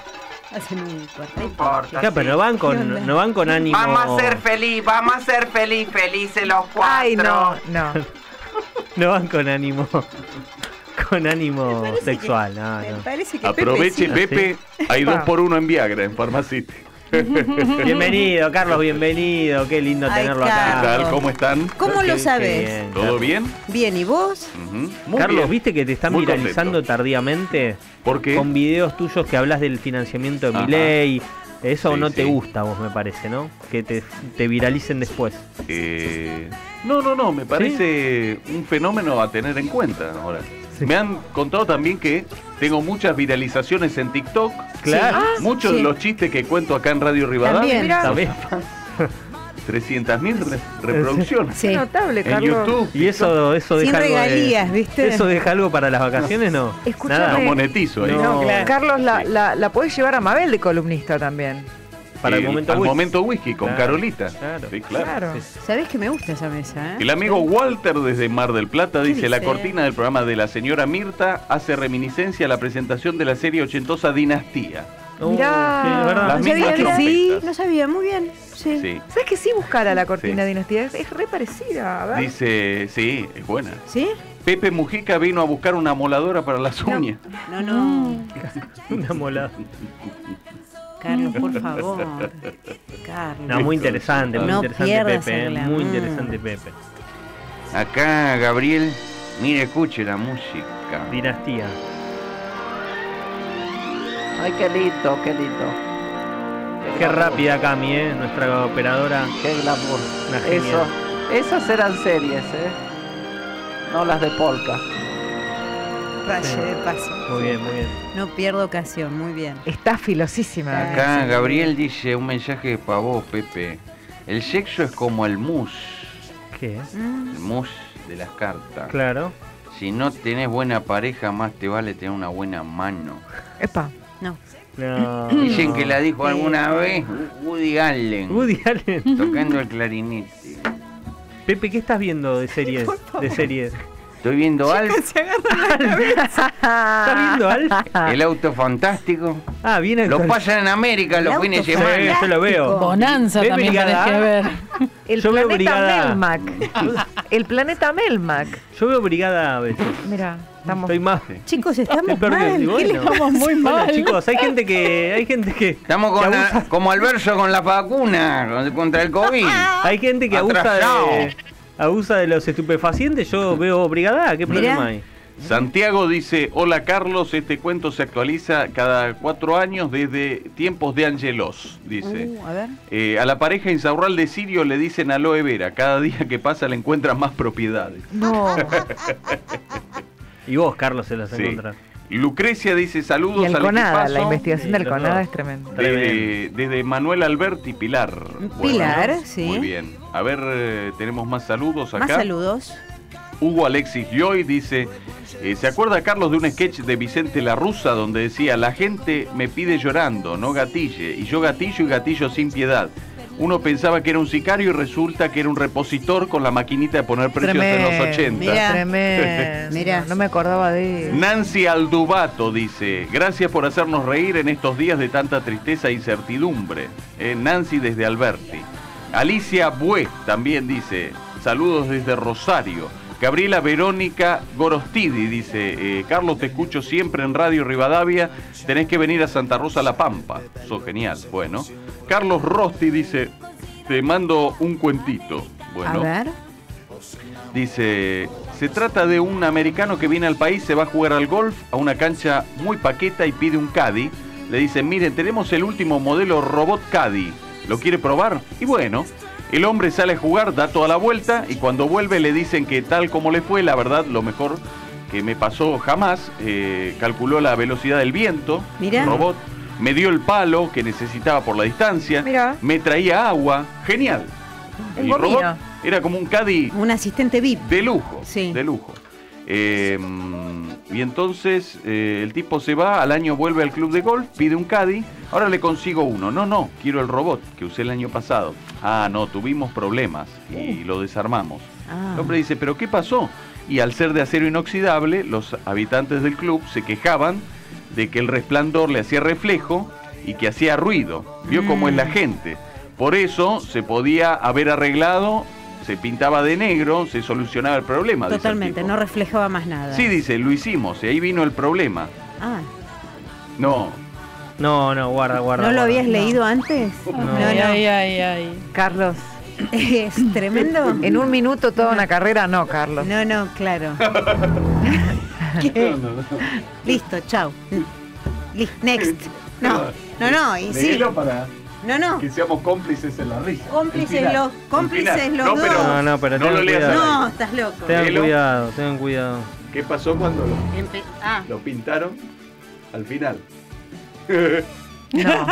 Speaker 4: Un
Speaker 12: No importa.
Speaker 5: Pero no van
Speaker 4: ¿Qué onda?
Speaker 5: con, no van con ánimo.
Speaker 12: Vamos a ser feliz, vamos a ser feliz, felices los cuatro.
Speaker 3: Ay, no, no. *laughs*
Speaker 5: No van con ánimo. Con ánimo sexual,
Speaker 4: que-
Speaker 5: no,
Speaker 4: Me
Speaker 5: no.
Speaker 4: parece que
Speaker 6: Aproveche,
Speaker 4: Pepe, sí.
Speaker 6: Pepe. Hay dos por uno en Viagra, en Farmacity. *laughs*
Speaker 5: Bienvenido, Carlos, bienvenido. Qué lindo
Speaker 4: Ay,
Speaker 5: tenerlo
Speaker 6: ¿Qué
Speaker 5: acá.
Speaker 4: Carlos.
Speaker 6: tal? ¿Cómo están?
Speaker 4: ¿Cómo
Speaker 5: Qué-
Speaker 4: lo
Speaker 5: qué
Speaker 4: sabes?
Speaker 5: bien,
Speaker 6: ¿Todo bien?
Speaker 4: Bien, ¿y vos?
Speaker 6: Ujú. Muy
Speaker 5: Carlos,
Speaker 6: bien.
Speaker 5: ¿viste que te están
Speaker 6: Muy
Speaker 5: viralizando
Speaker 6: contento.
Speaker 5: tardíamente?
Speaker 6: ¿Por qué?
Speaker 5: Con videos tuyos que hablas del financiamiento de
Speaker 6: Ajá.
Speaker 5: mi ley. Eso
Speaker 6: Sí,
Speaker 5: no te
Speaker 6: sí.
Speaker 5: gusta a vos, me parece, ¿no? Que te, te viralicen después.
Speaker 6: Eh, no, no, no, me parece un fenómeno a tener en cuenta ahora.
Speaker 5: Sí.
Speaker 6: Me han contado también que tengo muchas viralizaciones en TikTok.
Speaker 5: Claro.
Speaker 4: Ah,
Speaker 6: Muchos
Speaker 4: sí.
Speaker 6: de los chistes que cuento acá en Radio Rivadavia.
Speaker 4: También.
Speaker 3: Mirá. *laughs*
Speaker 5: ¿Sabés?
Speaker 6: 300.000 re- reproducciones.
Speaker 4: Sí.
Speaker 3: Notable,
Speaker 6: En
Speaker 3: Carlos.
Speaker 6: YouTube.
Speaker 5: Y eso, eso
Speaker 4: Sin
Speaker 5: deja algo de-
Speaker 4: regalías, ¿viste?
Speaker 5: Eso deja algo para las vacaciones, ¿no?
Speaker 3: Escúchame.
Speaker 5: Nada.
Speaker 6: No monetizo ahí.
Speaker 5: No, claro.
Speaker 3: Carlos, la, la, la podés llevar a Mabel de columnista también.
Speaker 5: Para el momento
Speaker 6: al
Speaker 5: whisky.
Speaker 6: momento whisky con
Speaker 5: Claro,
Speaker 6: Carolita.
Speaker 5: claro.
Speaker 6: Sí, claro.
Speaker 3: Claro.
Speaker 4: ¿Sabés que me gusta esa mesa? eh?
Speaker 6: El amigo Walter desde Mar del Plata
Speaker 4: ¿Qué
Speaker 6: dice, la cortina del programa de la señora Mirta hace reminiscencia a la presentación de la serie ochentosa Dinastía.
Speaker 5: Uh,
Speaker 3: Mirá.
Speaker 5: sí, verdad.
Speaker 6: Las
Speaker 4: No sabía
Speaker 6: mismas
Speaker 4: sí, no sabía, muy bien. Sí.
Speaker 6: Sí.
Speaker 3: ¿Sabes que sí buscar a la cortina
Speaker 6: Sí.
Speaker 3: de dinastía? Es, es re parecida. A ver.
Speaker 6: Dice, sí, es buena.
Speaker 4: ¿Sí?
Speaker 6: Pepe Mujica vino a buscar una moladora para las uñas.
Speaker 4: No, no. *laughs*
Speaker 5: Una molada.
Speaker 4: Carlos, por *laughs* favor. Carlos.
Speaker 5: No, muy interesante, muy
Speaker 4: No
Speaker 5: interesante Pepe, eh, muy interesante Pepe.
Speaker 1: Acá, Gabriel, mire, escuche la música.
Speaker 5: Dinastía.
Speaker 7: Ay, qué lindo, qué lindo.
Speaker 5: Qué rápida Cami, eh, nuestra operadora.
Speaker 7: Qué glamour.
Speaker 5: Una genia.
Speaker 7: Eso, esas eran series, ¿eh? No las de Polka.
Speaker 4: De paso.
Speaker 5: Muy bien, muy bien.
Speaker 4: No pierdo ocasión, muy bien.
Speaker 3: Está filosísima.
Speaker 1: Acá. Gabriel dice un mensaje para vos, Pepe. El sexo es como el mus,
Speaker 5: ¿Qué?
Speaker 4: Mm.
Speaker 1: el mus de las cartas.
Speaker 5: Claro.
Speaker 1: Si no tenés buena pareja, más te vale tener una buena mano.
Speaker 3: Epa.
Speaker 4: No.
Speaker 5: No. *clears throat*
Speaker 1: Dicen que la dijo alguna vez Woody Allen,
Speaker 5: Woody Allen.
Speaker 1: tocando el clarinete.
Speaker 5: Pepe, ¿qué estás viendo de series? *laughs* De series.
Speaker 1: Estoy viendo Alf, *laughs*
Speaker 5: ¿Estás viendo Alf?
Speaker 1: el auto fantástico.
Speaker 5: Ah, viene
Speaker 1: Lo pasan en América los fines de
Speaker 5: Sí,
Speaker 1: semana.
Speaker 5: yo lo veo.
Speaker 2: Bonanza
Speaker 5: ¿Ves
Speaker 2: también tenés que ver. *laughs*
Speaker 3: El
Speaker 5: Yo veo
Speaker 3: planeta
Speaker 5: Brigada.
Speaker 3: Melmac. El planeta Melmac.
Speaker 5: Yo veo Brigada a veces.
Speaker 3: Mira, estamos.
Speaker 5: Estoy más.
Speaker 4: Chicos, estamos mal.
Speaker 5: y
Speaker 4: ¿Qué
Speaker 5: bueno.
Speaker 4: les
Speaker 2: Vamos muy
Speaker 5: Bueno,
Speaker 2: mal.
Speaker 5: chicos, hay gente que. Hay gente que.
Speaker 1: Estamos con
Speaker 5: que
Speaker 1: la- como Alverso con la vacuna con- contra el COVID.
Speaker 5: Hay gente que abusa de. Abusa de los estupefacientes. Yo veo Brigada. ¿Qué
Speaker 4: Mirá.
Speaker 5: problema hay?
Speaker 6: Santiago dice, hola Carlos, este cuento se actualiza cada cuatro años desde tiempos de Angelos, dice.
Speaker 4: Uh, a ver.
Speaker 6: Eh, a la pareja insaurral de Sirio le dicen aloe vera, cada día que pasa le encuentran más propiedades. *laughs*
Speaker 3: No.
Speaker 5: Y vos, Carlos, se las
Speaker 6: Sí.
Speaker 5: encontrás.
Speaker 6: Lucrecia dice saludos
Speaker 3: Y
Speaker 6: al
Speaker 3: CONADA, la investigación
Speaker 5: Sí,
Speaker 3: del CONADA es tremenda.
Speaker 6: desde, desde Manuel Alberti Pilar.
Speaker 4: Pilar, sí.
Speaker 6: Muy bien. A ver, eh, tenemos más saludos acá.
Speaker 4: Más saludos.
Speaker 6: Hugo Alexis Joy dice, eh, ¿se acuerda Carlos de un sketch de Vicente La Russa donde decía, la gente me pide llorando, no gatille, y yo gatillo y gatillo sin piedad? Uno pensaba que era un sicario y resulta que era un repositor con la maquinita de poner precios de los 80.
Speaker 4: Mirá.
Speaker 3: Tremendo. *laughs*
Speaker 4: Mirá.
Speaker 3: No me acordaba de.
Speaker 6: Nancy Aldubato dice, gracias por hacernos reír en estos días de tanta tristeza e incertidumbre. Eh, Nancy desde Alberti. Alicia Bue también dice, saludos desde Rosario. Gabriela Verónica Gorostidi dice, eh, Carlos te escucho siempre en Radio Rivadavia, tenés que venir a Santa Rosa La Pampa. Sos genial, bueno. Carlos Rosti dice, te mando un cuentito. Bueno.
Speaker 4: A ver.
Speaker 6: Dice, se trata de un americano que viene al país, se va a jugar al golf a una cancha muy paqueta y pide un caddy. Le dicen, miren, tenemos el último modelo robot caddy. ¿Lo quiere probar? Y bueno, el hombre sale a jugar, da toda la vuelta y cuando vuelve le dicen que tal como le fue, la verdad, lo mejor que me pasó jamás, eh, calculó la velocidad del viento,
Speaker 4: Mirá.
Speaker 6: robot, me dio el palo que necesitaba por la distancia,
Speaker 3: Mirá.
Speaker 6: me traía agua, genial.
Speaker 3: El
Speaker 6: El robot era como un caddy
Speaker 4: Un asistente VIP.
Speaker 6: de lujo,
Speaker 4: Sí.
Speaker 6: de lujo. Eh, y entonces eh, el tipo se va, al año vuelve al club de golf, pide un caddy, ahora le consigo uno. No, no, quiero el robot que usé el año pasado. Ah, no, tuvimos problemas y lo desarmamos.
Speaker 4: Ah.
Speaker 6: El hombre dice, ¿pero qué pasó? Y al ser de acero inoxidable, los habitantes del club se quejaban de que el resplandor le hacía reflejo y que hacía ruido. Vio cómo es la gente. Por eso se podía haber arreglado, se pintaba de negro, se solucionaba el problema.
Speaker 4: Totalmente, no reflejaba más nada.
Speaker 6: Sí, dice, lo hicimos y ahí vino el problema.
Speaker 4: Ah,
Speaker 6: No,
Speaker 5: No, no, guarda, guarda.
Speaker 4: ¿no lo
Speaker 5: guarda.
Speaker 4: habías leído antes? No,
Speaker 2: Ay,
Speaker 4: no.
Speaker 2: ay, ay, ay.
Speaker 3: Carlos,
Speaker 4: Es tremendo. *laughs*
Speaker 3: en un minuto toda una carrera, no, Carlos.
Speaker 4: No, no, claro. *laughs* ¿Qué? Listo, chao. Next. No, no, no, y sí.
Speaker 6: Para
Speaker 4: No, no.
Speaker 6: que seamos cómplices en la risa.
Speaker 4: Cómplices los, cómplices los
Speaker 6: no,
Speaker 4: dos.
Speaker 6: Pero
Speaker 5: No, no, pero
Speaker 6: no lo leas
Speaker 4: No, estás loco.
Speaker 5: Tengan cuidado, tengan cuidado.
Speaker 6: ¿Qué pasó cuando lo,
Speaker 4: Empe- ah,
Speaker 6: lo pintaron al final?
Speaker 3: No.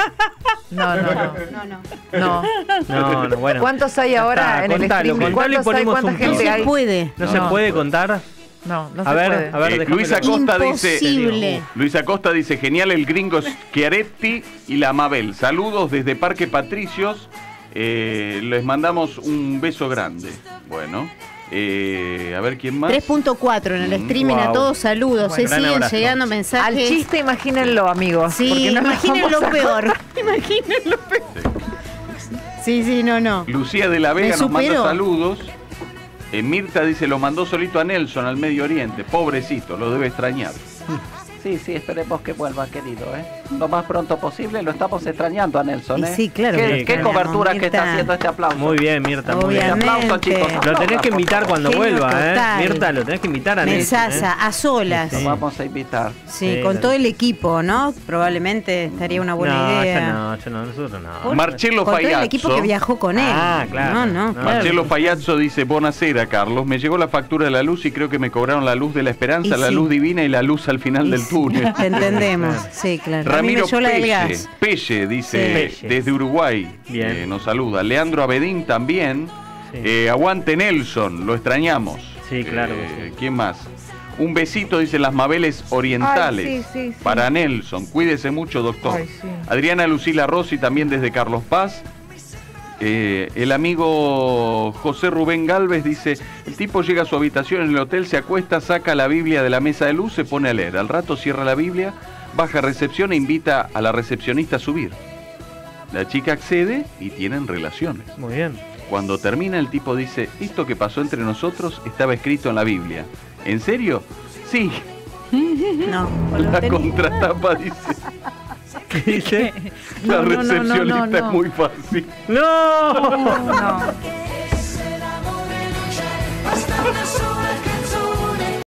Speaker 3: No, no, no.
Speaker 4: No, no.
Speaker 3: No.
Speaker 5: No, no, bueno.
Speaker 3: ¿Cuántos hay ahora
Speaker 5: está,
Speaker 3: en el
Speaker 5: contalo,
Speaker 3: streaming?
Speaker 5: contalo y
Speaker 3: ¿Cuántos hay? ¿Cuánta gente
Speaker 5: pie.
Speaker 3: hay?
Speaker 4: Puede.
Speaker 5: ¿No, se
Speaker 3: No.
Speaker 5: puede contar?
Speaker 3: No, no
Speaker 5: a
Speaker 3: se
Speaker 5: ver,
Speaker 3: puede.
Speaker 5: a ver,
Speaker 6: Eh,
Speaker 5: déjame
Speaker 6: Luis
Speaker 5: ver.
Speaker 6: Acosta dice.
Speaker 4: Imposible.
Speaker 6: Luis Acosta dice, genial el gringo Schiaretti y la Mabel. Saludos desde Parque Patricios. Eh, les mandamos un beso grande. Bueno, eh, a ver quién más.
Speaker 4: 3.4 en el
Speaker 6: Mm,
Speaker 4: streaming a todos saludos.
Speaker 5: Bueno,
Speaker 4: Se siguen
Speaker 5: abrazo.
Speaker 4: llegando mensajes.
Speaker 3: Al chiste imagínenlo, amigos.
Speaker 4: Sí,
Speaker 3: no
Speaker 4: imaginen lo peor. *laughs* Imaginen lo peor. Sí, sí, no, no.
Speaker 6: Lucía de la Vega nos manda saludos. Eh, Mirta dice, lo mandó solito a Nelson al Medio Oriente. Pobrecito, lo debe extrañar. *laughs*
Speaker 7: Sí, sí, esperemos que vuelva, querido, ¿eh? Lo más pronto posible, lo estamos extrañando a Nelson, ¿eh?
Speaker 4: sí, claro
Speaker 7: ¿Qué, qué cobertura que está haciendo este aplauso?
Speaker 5: Muy bien, Mirta, muy bien.
Speaker 4: Obviamente.
Speaker 7: Aplauso, chicos.
Speaker 5: Lo tenés que invitar cuando vuelva, ¿eh? Mirta, lo tenés que invitar a Nelson,
Speaker 4: Mensaza,
Speaker 5: ¿eh?
Speaker 4: a solas.
Speaker 7: Lo vamos a invitar.
Speaker 4: Sí,
Speaker 5: Sí,
Speaker 4: con
Speaker 5: claro.
Speaker 4: todo el equipo, ¿no? Probablemente estaría una buena
Speaker 5: no,
Speaker 4: idea.
Speaker 5: no, ya no, nosotros no.
Speaker 4: Por-
Speaker 6: Marcelo
Speaker 4: con todo el equipo que viajó con él.
Speaker 5: Ah, claro.
Speaker 4: No, no,
Speaker 5: No,
Speaker 4: claro.
Speaker 6: Marcelo Fayazzo dice, Bonacera, Carlos. Me llegó la factura de la luz y creo que me cobraron la luz de la esperanza,
Speaker 4: Y
Speaker 6: la
Speaker 4: sí.
Speaker 6: luz divina y la luz al final
Speaker 4: Y
Speaker 6: del
Speaker 4: sí, Te entendemos, sí, claro.
Speaker 6: Ramiro Pelle, dice
Speaker 5: Sí. Pelle.
Speaker 6: desde Uruguay,
Speaker 5: Bien.
Speaker 6: eh, nos saluda. Leandro Abedín también.
Speaker 5: Sí.
Speaker 6: Eh, aguante Nelson, lo extrañamos.
Speaker 5: Sí, claro
Speaker 6: Eh, ¿Quién más? Un besito, dicen las Mabeles Orientales.
Speaker 3: Ay, sí, sí, sí.
Speaker 6: Para Nelson. Cuídese mucho, doctor.
Speaker 3: Ay, sí.
Speaker 6: Adriana Lucila Rossi también desde Carlos Paz. Eh, el amigo José Rubén Galvez dice, el tipo llega a su habitación en el hotel, se acuesta, saca la Biblia de la mesa de luz, se pone a leer. Al rato cierra la Biblia, baja a recepción e invita a la recepcionista a subir. La chica accede y tienen relaciones.
Speaker 5: Muy bien.
Speaker 6: Cuando termina el tipo dice, esto que pasó entre nosotros estaba escrito en la Biblia. ¿En serio? Sí, *laughs*
Speaker 4: No,
Speaker 6: la contratapa dice, *laughs*
Speaker 5: ¿Qué dice? *laughs*
Speaker 6: La
Speaker 3: no, no,
Speaker 6: recepcionista
Speaker 3: no,
Speaker 6: es muy fácil.
Speaker 5: ¡No! *laughs*
Speaker 3: no.